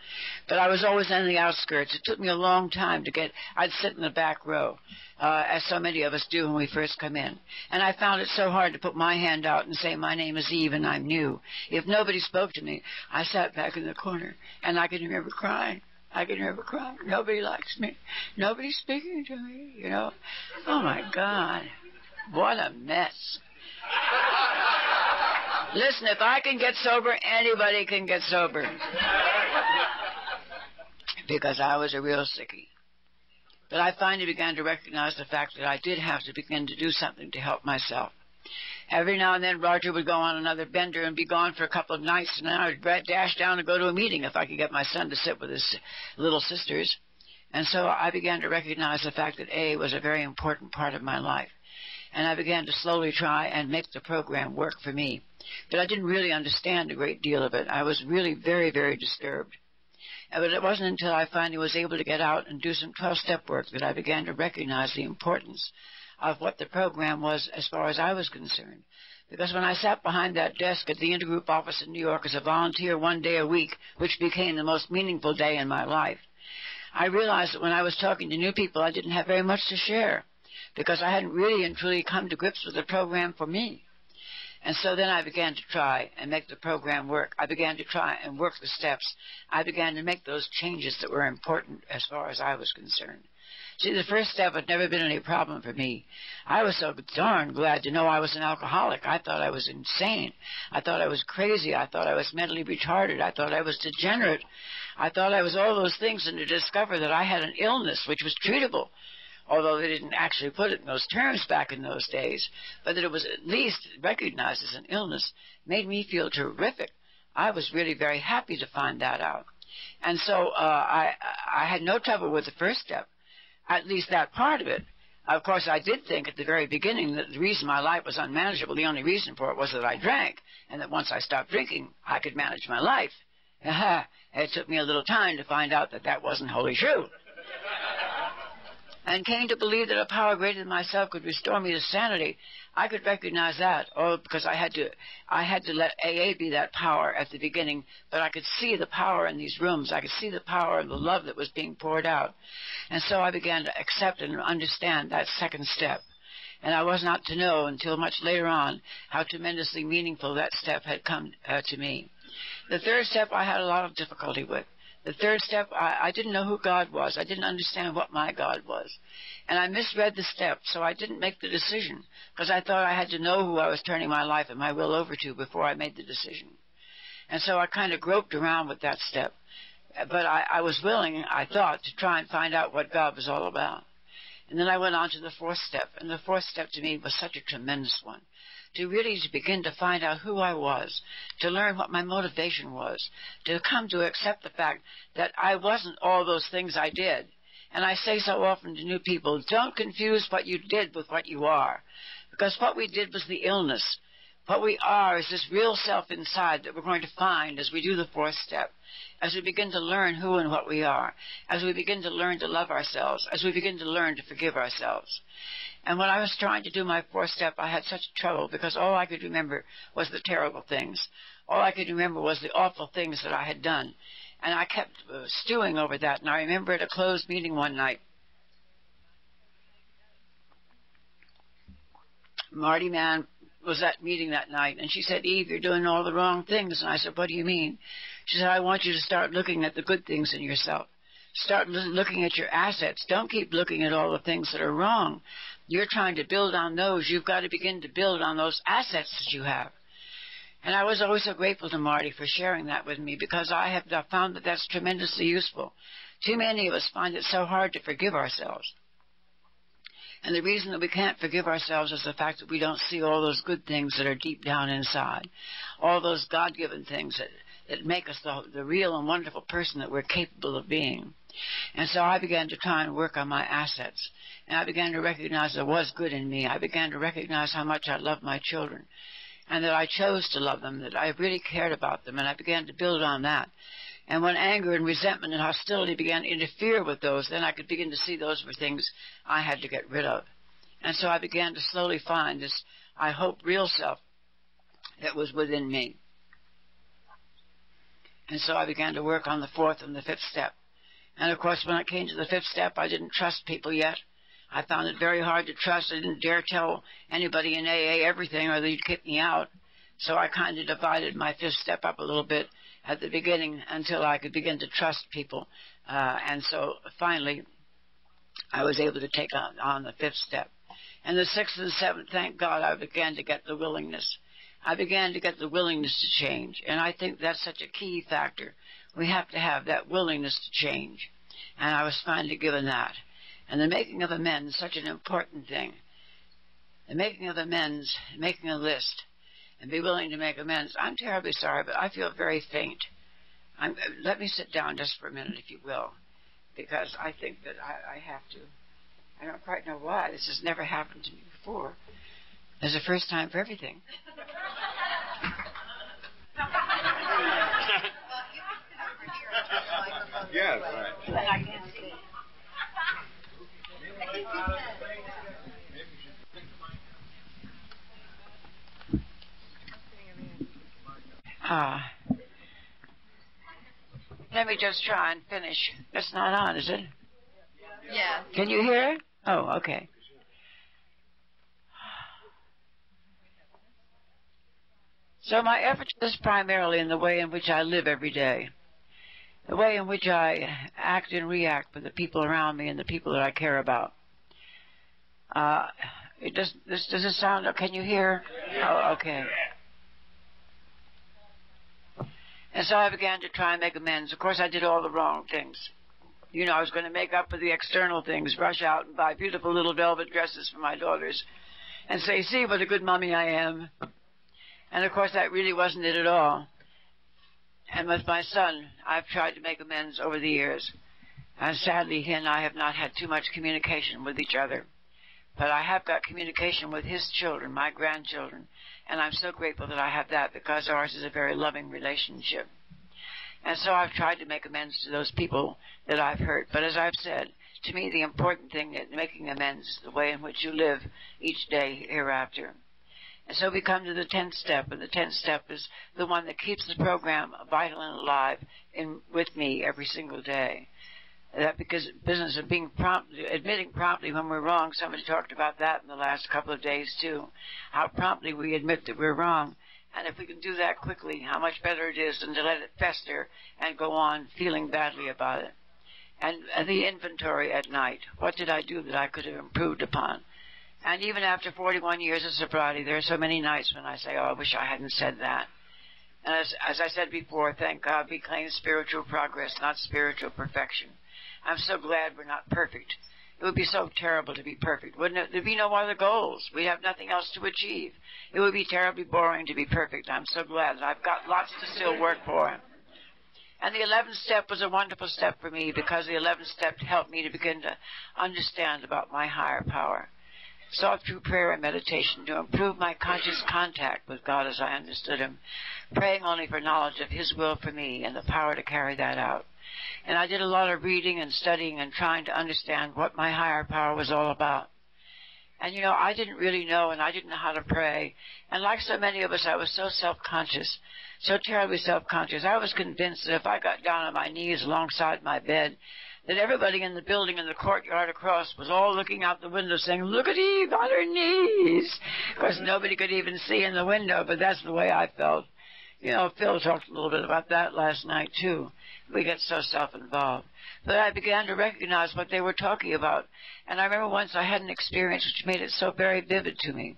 Speaker 2: But I was always in the outskirts. It took me a long time to get. I'd sit in the back row, uh, as so many of us do when we first come in. And I found it so hard to put my hand out and say, "My name is Eve, and I'm new." If nobody spoke to me, I sat back in the corner, and I can remember crying. I can remember crying. Nobody likes me. Nobody's speaking to me. You know. Oh my God, what a mess. Listen, if I can get sober, anybody can get sober. because I was a real sickie. But I finally began to recognize the fact that I did have to begin to do something to help myself. Every now and then, Roger would go on another bender and be gone for a couple of nights, and I would dash down and go to a meeting if I could get my son to sit with his little sisters. And so I began to recognize the fact that A was a very important part of my life. And I began to slowly try and make the program work for me. But I didn't really understand a great deal of it. I was really very, very disturbed. Uh, but it wasn't until I finally was able to get out and do some 12 step work that I began to recognize the importance of what the program was as far as I was concerned. Because when I sat behind that desk at the intergroup office in New York as a volunteer one day a week, which became the most meaningful day in my life, I realized that when I was talking to new people, I didn't have very much to share because I hadn't really and truly come to grips with the program for me. And so then I began to try and make the program work. I began to try and work the steps. I began to make those changes that were important as far as I was concerned. See, the first step had never been any problem for me. I was so darn glad to know I was an alcoholic. I thought I was insane. I thought I was crazy. I thought I was mentally retarded. I thought I was degenerate. I thought I was all those things, and to discover that I had an illness which was treatable although they didn't actually put it in those terms back in those days, but that it was at least recognized as an illness, made me feel terrific. I was really very happy to find that out. And so uh, I, I had no trouble with the first step, at least that part of it. Of course, I did think at the very beginning that the reason my life was unmanageable, the only reason for it was that I drank, and that once I stopped drinking, I could manage my life. it took me a little time to find out that that wasn't wholly true and came to believe that a power greater than myself could restore me to sanity, I could recognize that. Oh, because I had to, I had to let AA be that power at the beginning, but I could see the power in these rooms. I could see the power and the love that was being poured out, and so I began to accept and understand that second step. And I was not to know until much later on how tremendously meaningful that step had come uh, to me. The third step I had a lot of difficulty with. The third step, I, I didn't know who God was. I didn't understand what my God was. And I misread the step, so I didn't make the decision because I thought I had to know who I was turning my life and my will over to before I made the decision. And so I kind of groped around with that step. But I, I was willing, I thought, to try and find out what God was all about. And then I went on to the fourth step, and the fourth step to me was such a tremendous one. To really begin to find out who I was, to learn what my motivation was, to come to accept the fact that I wasn't all those things I did. And I say so often to new people, don't confuse what you did with what you are. Because what we did was the illness. What we are is this real self inside that we're going to find as we do the fourth step, as we begin to learn who and what we are, as we begin to learn to love ourselves, as we begin to learn to forgive ourselves. And when I was trying to do my fourth step, I had such trouble because all I could remember was the terrible things. All I could remember was the awful things that I had done. And I kept uh, stewing over that. And I remember at a closed meeting one night, Marty Mann was at meeting that night, and she said, Eve, you're doing all the wrong things. And I said, What do you mean? She said, I want you to start looking at the good things in yourself. Start looking at your assets. Don't keep looking at all the things that are wrong. You're trying to build on those. You've got to begin to build on those assets that you have. And I was always so grateful to Marty for sharing that with me because I have found that that's tremendously useful. Too many of us find it so hard to forgive ourselves. And the reason that we can't forgive ourselves is the fact that we don't see all those good things that are deep down inside, all those God given things that, that make us the, the real and wonderful person that we're capable of being. And so I began to try and work on my assets. And I began to recognize there was good in me. I began to recognize how much I loved my children. And that I chose to love them, that I really cared about them. And I began to build on that. And when anger and resentment and hostility began to interfere with those, then I could begin to see those were things I had to get rid of. And so I began to slowly find this, I hope, real self that was within me. And so I began to work on the fourth and the fifth step. And of course, when I came to the fifth step, I didn't trust people yet. I found it very hard to trust. I didn't dare tell anybody in AA everything or they'd kick me out. So I kind of divided my fifth step up a little bit at the beginning until I could begin to trust people. Uh, and so finally, I was able to take on, on the fifth step. And the sixth and seventh, thank God, I began to get the willingness. I began to get the willingness to change. And I think that's such a key factor. We have to have that willingness to change. And I was finally given that. And the making of amends, is such an important thing. The making of amends, making a list and be willing to make amends. I'm terribly sorry, but I feel very faint. I'm, let me sit down just for a minute, if you will, because I think that I, I have to. I don't quite know why. This has never happened to me before. There's a first time for everything.
Speaker 3: yes, right.
Speaker 2: Ah. Let me just try and finish. That's not on, is it?
Speaker 4: Yeah.
Speaker 2: Can you hear? Oh, okay. So my effort is primarily in the way in which I live every day, the way in which I act and react with the people around me and the people that I care about. Uh, it does. This does it sound? Can you hear? Oh, okay. And so I began to try and make amends. Of course, I did all the wrong things. You know, I was going to make up for the external things, rush out and buy beautiful little velvet dresses for my daughters, and say, see what a good mummy I am. And of course, that really wasn't it at all. And with my son, I've tried to make amends over the years. And sadly, he and I have not had too much communication with each other. But I have got communication with his children, my grandchildren, and I'm so grateful that I have that because ours is a very loving relationship. And so I've tried to make amends to those people that I've hurt. But as I've said, to me the important thing in making amends is the way in which you live each day hereafter. And so we come to the tenth step, and the tenth step is the one that keeps the program vital and alive in, with me every single day that because business of being prompt, admitting promptly when we're wrong. Somebody talked about that in the last couple of days too. How promptly we admit that we're wrong, and if we can do that quickly, how much better it is than to let it fester and go on feeling badly about it. And, and the inventory at night. What did I do that I could have improved upon? And even after 41 years of sobriety, there are so many nights when I say, "Oh, I wish I hadn't said that." And as, as I said before, thank God we claim spiritual progress, not spiritual perfection. I'm so glad we're not perfect. It would be so terrible to be perfect, wouldn't it? There'd be no other goals. We'd have nothing else to achieve. It would be terribly boring to be perfect. I'm so glad that I've got lots to still work for. And the 11th step was a wonderful step for me because the 11th step helped me to begin to understand about my higher power. Sought through prayer and meditation to improve my conscious contact with God as I understood Him, praying only for knowledge of His will for me and the power to carry that out. And I did a lot of reading and studying and trying to understand what my higher power was all about. And you know, I didn't really know and I didn't know how to pray. And like so many of us, I was so self-conscious, so terribly self-conscious. I was convinced that if I got down on my knees alongside my bed, that everybody in the building in the courtyard across was all looking out the window saying, look at Eve on her knees. Of course, nobody could even see in the window, but that's the way I felt. You know, Phil talked a little bit about that last night too. We get so self-involved. But I began to recognize what they were talking about. And I remember once I had an experience which made it so very vivid to me.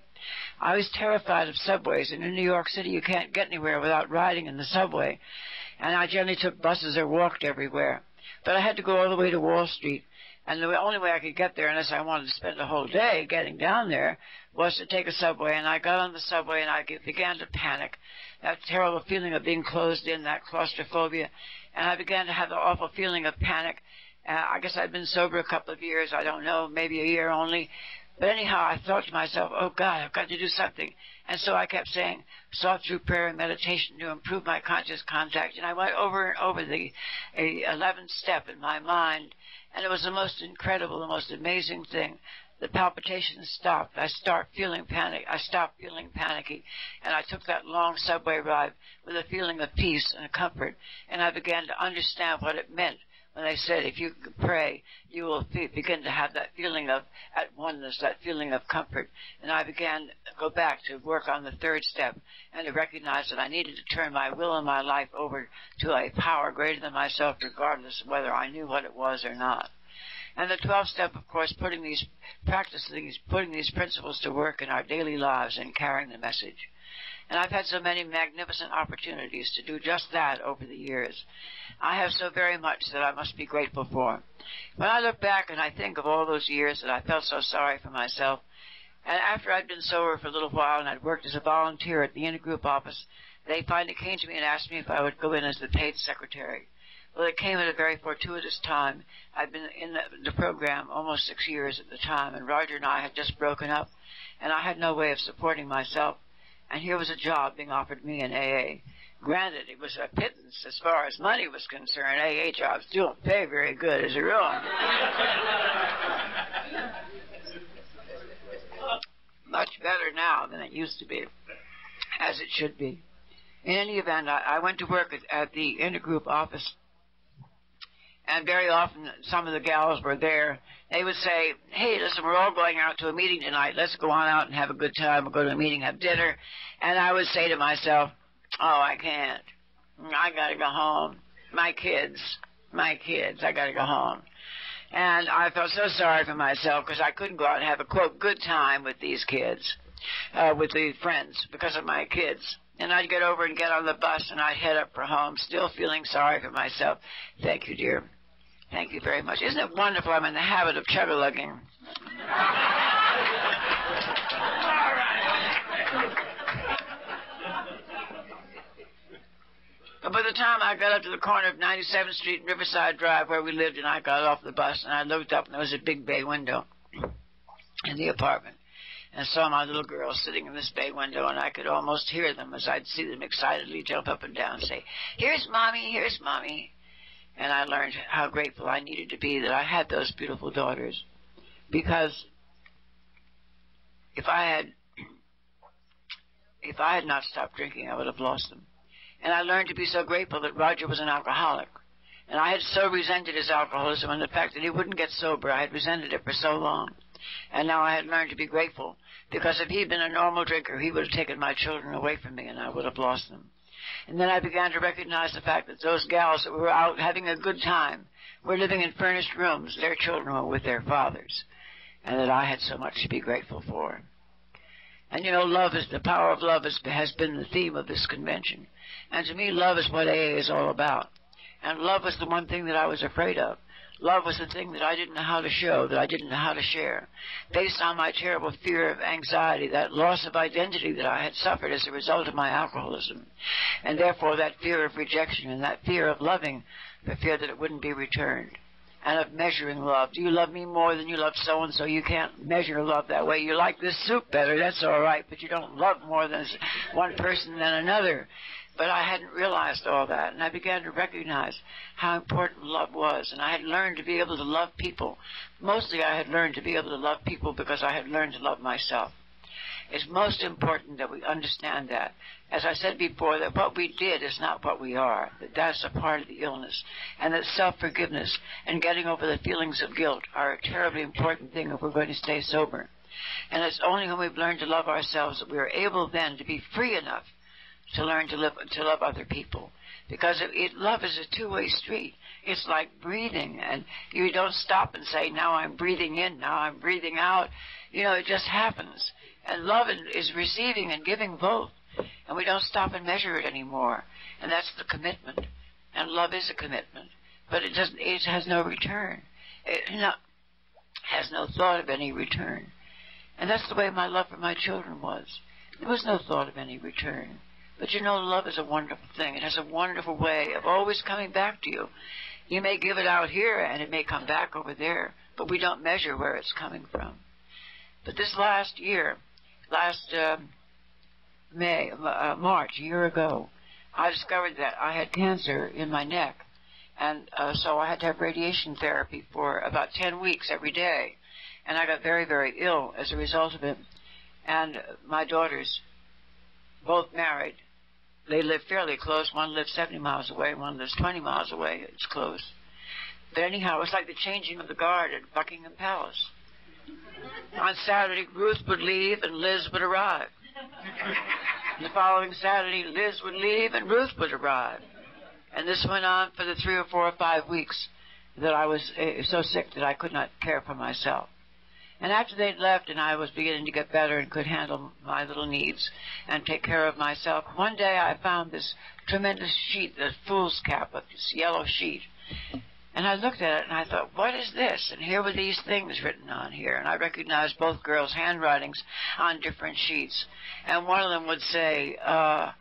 Speaker 2: I was terrified of subways, and in New York City you can't get anywhere without riding in the subway. And I generally took buses or walked everywhere. But I had to go all the way to Wall Street. And the only way I could get there, unless I wanted to spend a whole day getting down there, was to take a subway. And I got on the subway and I began to panic. That terrible feeling of being closed in, that claustrophobia. And I began to have the awful feeling of panic. Uh, I guess I'd been sober a couple of years. I don't know, maybe a year only. But anyhow, I thought to myself, oh God, I've got to do something. And so I kept saying, sought through prayer and meditation to improve my conscious contact. And I went over and over the 11th step in my mind. And it was the most incredible, the most amazing thing. The palpitations stopped. I start feeling panic. I stopped feeling panicky. And I took that long subway ride with a feeling of peace and comfort. And I began to understand what it meant when I said if you pray, you will begin to have that feeling of at oneness, that feeling of comfort. And I began to go back to work on the third step and to recognize that I needed to turn my will and my life over to a power greater than myself, regardless of whether I knew what it was or not. And the 12th step, of course, putting these practices, putting these principles to work in our daily lives and carrying the message. And I've had so many magnificent opportunities to do just that over the years. I have so very much that I must be grateful for. When I look back and I think of all those years that I felt so sorry for myself, and after I'd been sober for a little while and I'd worked as a volunteer at the intergroup office, they finally came to me and asked me if I would go in as the paid secretary. Well, it came at a very fortuitous time. I'd been in the, the program almost six years at the time, and Roger and I had just broken up, and I had no way of supporting myself and here was a job being offered me in AA. Granted, it was a pittance as far as money was concerned. AA jobs don't pay very good as a rule. Much better now than it used to be, as it should be. In any event, I, I went to work at, at the intergroup office, and very often some of the gals were there they would say, hey, listen, we're all going out to a meeting tonight. Let's go on out and have a good time. We'll go to a meeting, have dinner. And I would say to myself, oh, I can't. I got to go home. My kids, my kids, I got to go home. And I felt so sorry for myself because I couldn't go out and have a, quote, good time with these kids, uh, with the friends because of my kids. And I'd get over and get on the bus and I'd head up for home, still feeling sorry for myself. Thank you, dear. Thank you very much. Isn't it wonderful? I'm in the habit of chug-a-lugging. But by the time I got up to the corner of 97th Street and Riverside Drive where we lived, and I got off the bus and I looked up and there was a big bay window in the apartment. And saw my little girls sitting in this bay window, and I could almost hear them as I'd see them excitedly jump up and down and say, Here's Mommy, here's Mommy and I learned how grateful I needed to be that I had those beautiful daughters. Because if I had if I had not stopped drinking, I would have lost them. And I learned to be so grateful that Roger was an alcoholic. And I had so resented his alcoholism and the fact that he wouldn't get sober. I had resented it for so long. And now I had learned to be grateful because if he'd been a normal drinker, he would have taken my children away from me and I would have lost them. And then I began to recognize the fact that those gals that were out having a good time were living in furnished rooms. Their children were with their fathers. And that I had so much to be grateful for. And you know, love is, the power of love is, has been the theme of this convention. And to me, love is what AA is all about. And love was the one thing that I was afraid of. Love was the thing that I didn't know how to show, that I didn't know how to share. Based on my terrible fear of anxiety, that loss of identity that I had suffered as a result of my alcoholism. And therefore that fear of rejection and that fear of loving, the fear that it wouldn't be returned. And of measuring love. Do you love me more than you love so and so? You can't measure love that way. You like this soup better, that's all right, but you don't love more than one person than another. But I hadn't realized all that, and I began to recognize how important love was, and I had learned to be able to love people. Mostly I had learned to be able to love people because I had learned to love myself. It's most important that we understand that. As I said before, that what we did is not what we are, that that's a part of the illness, and that self-forgiveness and getting over the feelings of guilt are a terribly important thing if we're going to stay sober. And it's only when we've learned to love ourselves that we are able then to be free enough to learn to live to love other people because it, it, love is a two-way street. It's like breathing, and you don't stop and say, "Now I'm breathing in, now I'm breathing out." You know, it just happens. And love is receiving and giving both, and we don't stop and measure it anymore. And that's the commitment. And love is a commitment, but it doesn't. It has no return. It not, has no thought of any return. And that's the way my love for my children was. There was no thought of any return. But you know, love is a wonderful thing. It has a wonderful way of always coming back to you. You may give it out here and it may come back over there, but we don't measure where it's coming from. But this last year, last um, May, uh, March, a year ago, I discovered that I had cancer in my neck. And uh, so I had to have radiation therapy for about 10 weeks every day. And I got very, very ill as a result of it. And my daughters, both married, they live fairly close. One lives 70 miles away, one lives 20 miles away. It's close. But anyhow, it was like the changing of the guard at Buckingham Palace. On Saturday, Ruth would leave and Liz would arrive. the following Saturday, Liz would leave and Ruth would arrive. And this went on for the three or four or five weeks that I was uh, so sick that I could not care for myself. And after they'd left and I was beginning to get better and could handle my little needs and take care of myself, one day I found this tremendous sheet, the foolscap this yellow sheet. And I looked at it and I thought, what is this? And here were these things written on here. And I recognized both girls' handwritings on different sheets. And one of them would say, uh,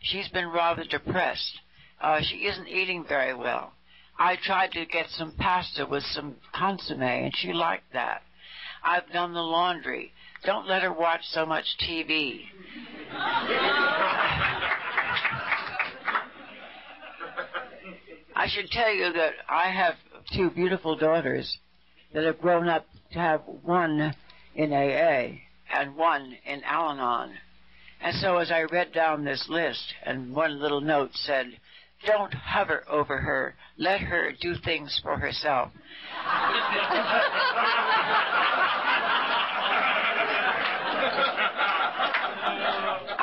Speaker 2: she's been rather depressed. Uh, she isn't eating very well. I tried to get some pasta with some consomme, and she liked that. I've done the laundry. Don't let her watch so much TV. I should tell you that I have two beautiful daughters that have grown up to have one in AA and one in Al Anon. And so as I read down this list, and one little note said, don't hover over her. Let her do things for herself.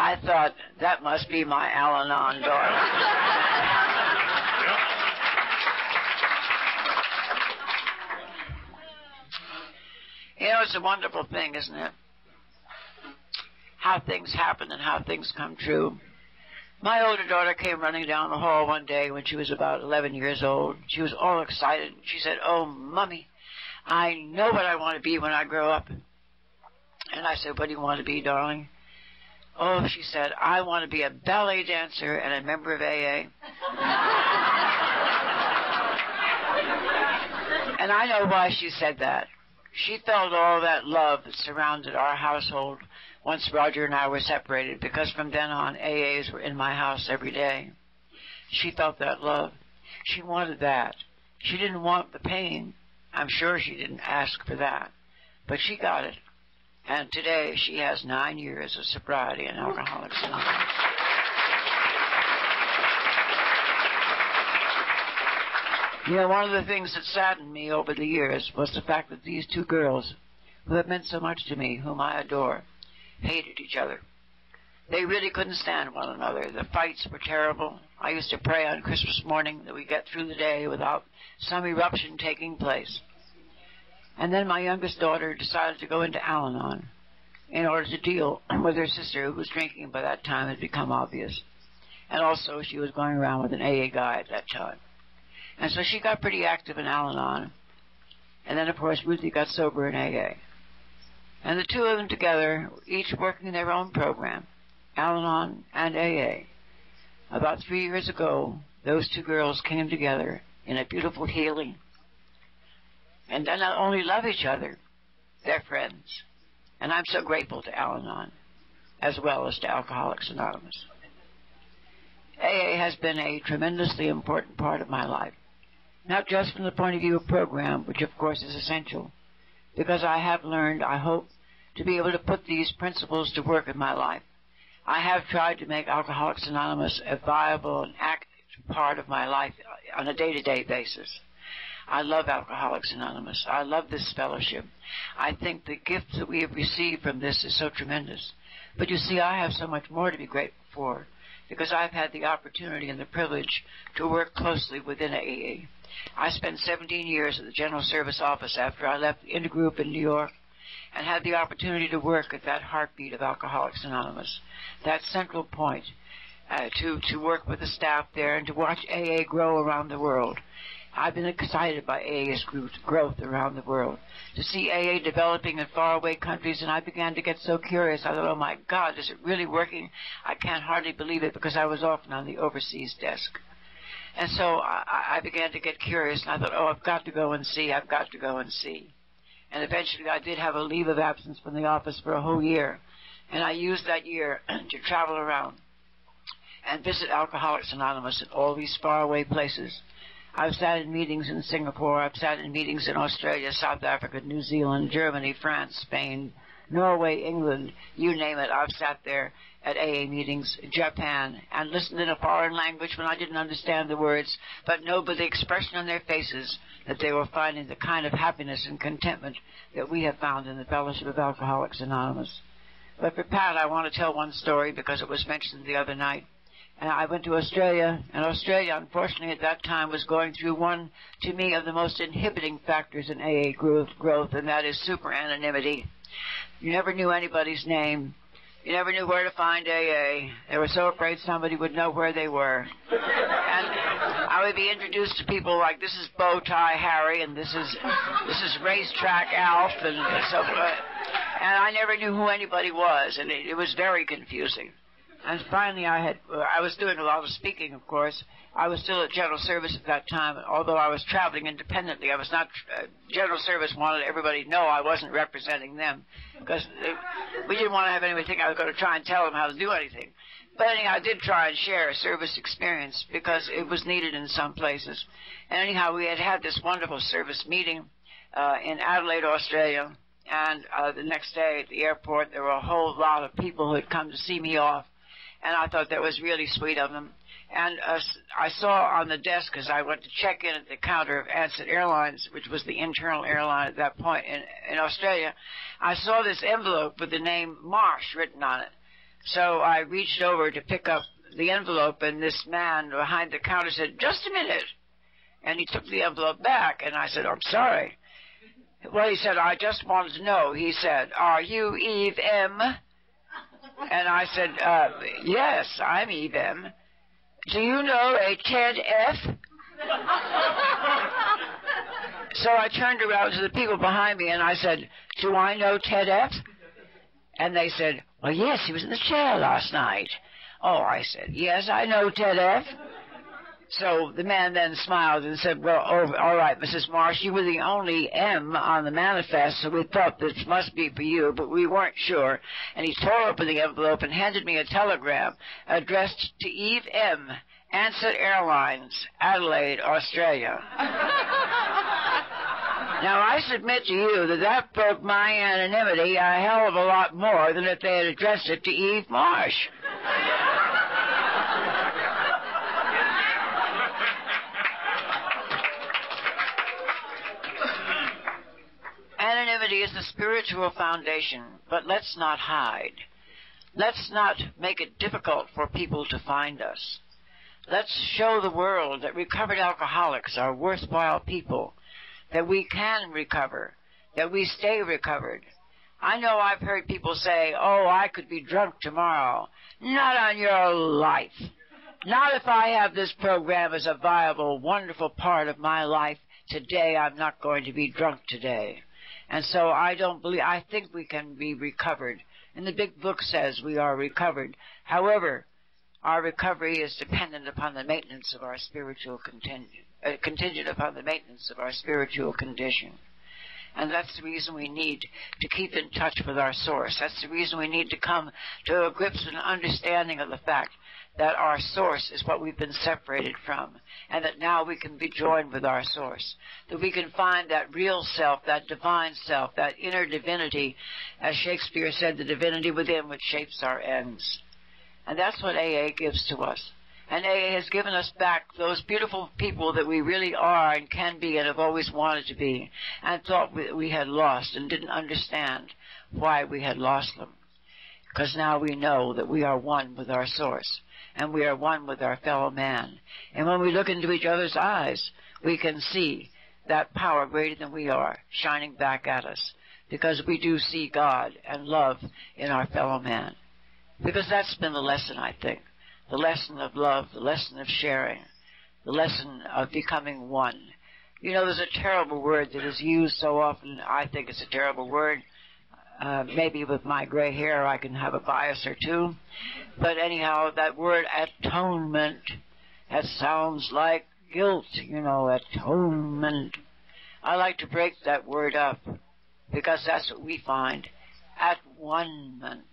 Speaker 2: I thought that must be my Al Anon daughter. you know, it's a wonderful thing, isn't it? How things happen and how things come true. My older daughter came running down the hall one day when she was about 11 years old. She was all excited. She said, Oh, Mummy, I know what I want to be when I grow up. And I said, What do you want to be, darling? Oh, she said, I want to be a ballet dancer and a member of AA. and I know why she said that. She felt all that love that surrounded our household once Roger and I were separated, because from then on, AAs were in my house every day. She felt that love. She wanted that. She didn't want the pain. I'm sure she didn't ask for that. But she got it. And today she has nine years of sobriety and Alcoholics Anonymous. You know, one of the things that saddened me over the years was the fact that these two girls, who have meant so much to me, whom I adore, hated each other. They really couldn't stand one another. The fights were terrible. I used to pray on Christmas morning that we get through the day without some eruption taking place. And then my youngest daughter decided to go into Al Anon in order to deal with her sister who was drinking by that time had become obvious. And also she was going around with an AA guy at that time. And so she got pretty active in Al Anon. And then, of course, Ruthie got sober in AA. And the two of them together, each working in their own program, Al Anon and AA. About three years ago, those two girls came together in a beautiful healing. And they not only love each other, they're friends. And I'm so grateful to Al Anon, as well as to Alcoholics Anonymous. AA has been a tremendously important part of my life. Not just from the point of view of program, which of course is essential, because I have learned, I hope, to be able to put these principles to work in my life. I have tried to make Alcoholics Anonymous a viable and active part of my life on a day-to-day basis. I love Alcoholics Anonymous. I love this fellowship. I think the gift that we have received from this is so tremendous. But you see, I have so much more to be grateful for because I've had the opportunity and the privilege to work closely within AA. I spent 17 years at the General Service Office after I left Intergroup in New York and had the opportunity to work at that heartbeat of Alcoholics Anonymous, that central point, uh, to, to work with the staff there and to watch AA grow around the world. I've been excited by AA's growth around the world. To see AA developing in faraway countries, and I began to get so curious. I thought, oh my God, is it really working? I can't hardly believe it because I was often on the overseas desk. And so I, I began to get curious, and I thought, oh, I've got to go and see. I've got to go and see. And eventually I did have a leave of absence from the office for a whole year. And I used that year to travel around and visit Alcoholics Anonymous in all these faraway places I've sat in meetings in Singapore. I've sat in meetings in Australia, South Africa, New Zealand, Germany, France, Spain, Norway, England, you name it. I've sat there at AA meetings, Japan, and listened in a foreign language when I didn't understand the words, but know by the expression on their faces that they were finding the kind of happiness and contentment that we have found in the Fellowship of Alcoholics Anonymous. But for Pat, I want to tell one story because it was mentioned the other night. And I went to Australia, and Australia, unfortunately, at that time was going through one, to me, of the most inhibiting factors in AA growth, growth and that is super anonymity. You never knew anybody's name. You never knew where to find AA. They were so afraid somebody would know where they were. And I would be introduced to people like this is Bow Tie Harry, and this is this is Racetrack Alf, and so forth. And I never knew who anybody was, and it, it was very confusing. And finally, I had I was doing a lot of speaking, of course. I was still at General Service at that time, although I was traveling independently. I was not. Uh, General Service wanted everybody to know I wasn't representing them because we didn't want to have anybody think I was going to try and tell them how to do anything. But anyhow, I did try and share a service experience because it was needed in some places. And anyhow, we had had this wonderful service meeting uh, in Adelaide, Australia. And uh, the next day at the airport, there were a whole lot of people who had come to see me off and I thought that was really sweet of them. And uh, I saw on the desk as I went to check in at the counter of Ansett Airlines, which was the internal airline at that point in, in Australia, I saw this envelope with the name Marsh written on it. So I reached over to pick up the envelope, and this man behind the counter said, "Just a minute," and he took the envelope back, and I said, "I'm sorry." Well, he said, "I just wanted to know." He said, "Are you Eve M?" And I said, uh, yes, I'm Eve Do you know a Ted F? so I turned around to the people behind me and I said, do I know Ted F? And they said, well, yes, he was in the chair last night. Oh, I said, yes, I know Ted F. So the man then smiled and said, well, oh, all right, Mrs. Marsh, you were the only M on the manifest, so we thought this must be for you, but we weren't sure. And he tore open the envelope and handed me a telegram addressed to Eve M., Ansett Airlines, Adelaide, Australia. now, I submit to you that that broke my anonymity a hell of a lot more than if they had addressed it to Eve Marsh. Anonymity is the spiritual foundation, but let's not hide. Let's not make it difficult for people to find us. Let's show the world that recovered alcoholics are worthwhile people, that we can recover, that we stay recovered. I know I've heard people say, oh, I could be drunk tomorrow. Not on your life. Not if I have this program as a viable, wonderful part of my life. Today I'm not going to be drunk today. And so I don't believe, I think we can be recovered. And the big book says we are recovered. However, our recovery is dependent upon the maintenance of our spiritual contingent, uh, contingent upon the maintenance of our spiritual condition. And that's the reason we need to keep in touch with our source. That's the reason we need to come to a grips with an understanding of the fact that our source is what we've been separated from, and that now we can be joined with our source. That we can find that real self, that divine self, that inner divinity, as Shakespeare said, the divinity within which shapes our ends. And that's what AA gives to us. And AA has given us back those beautiful people that we really are and can be and have always wanted to be, and thought we, had lost and didn't understand why we had lost them. Because now we know that we are one with our source and we are one with our fellow man. And when we look into each other's eyes, we can see that power greater than we are shining back at us because we do see God and love in our fellow man. Because that's been the lesson, I think. The lesson of love, the lesson of sharing, the lesson of becoming one. You know, there's a terrible word that is used so often. I think it's a terrible word uh, maybe with my gray hair I can have a bias or two. But anyhow, that word atonement, that sounds like guilt, you know, atonement. I like to break that word up because that's what we find. At one-ment,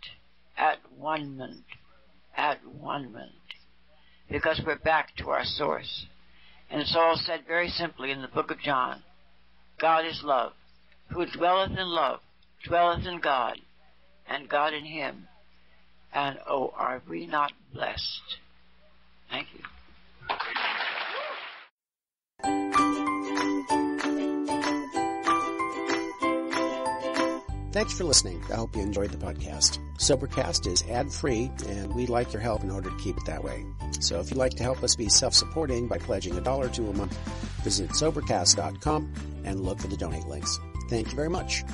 Speaker 2: at one-ment, at one-ment. Because we're back to our source. And it's all said very simply in the book of John. God is love. Who dwelleth in love dwelleth in God, and God in him. And oh, are we not blessed? Thank you.
Speaker 1: Thanks for listening. I hope you enjoyed the podcast. Sobercast is ad free, and we'd like your help in order to keep it that way. So if you'd like to help us be self supporting by pledging a dollar to a month, visit Sobercast.com and look for the donate links. Thank you very much.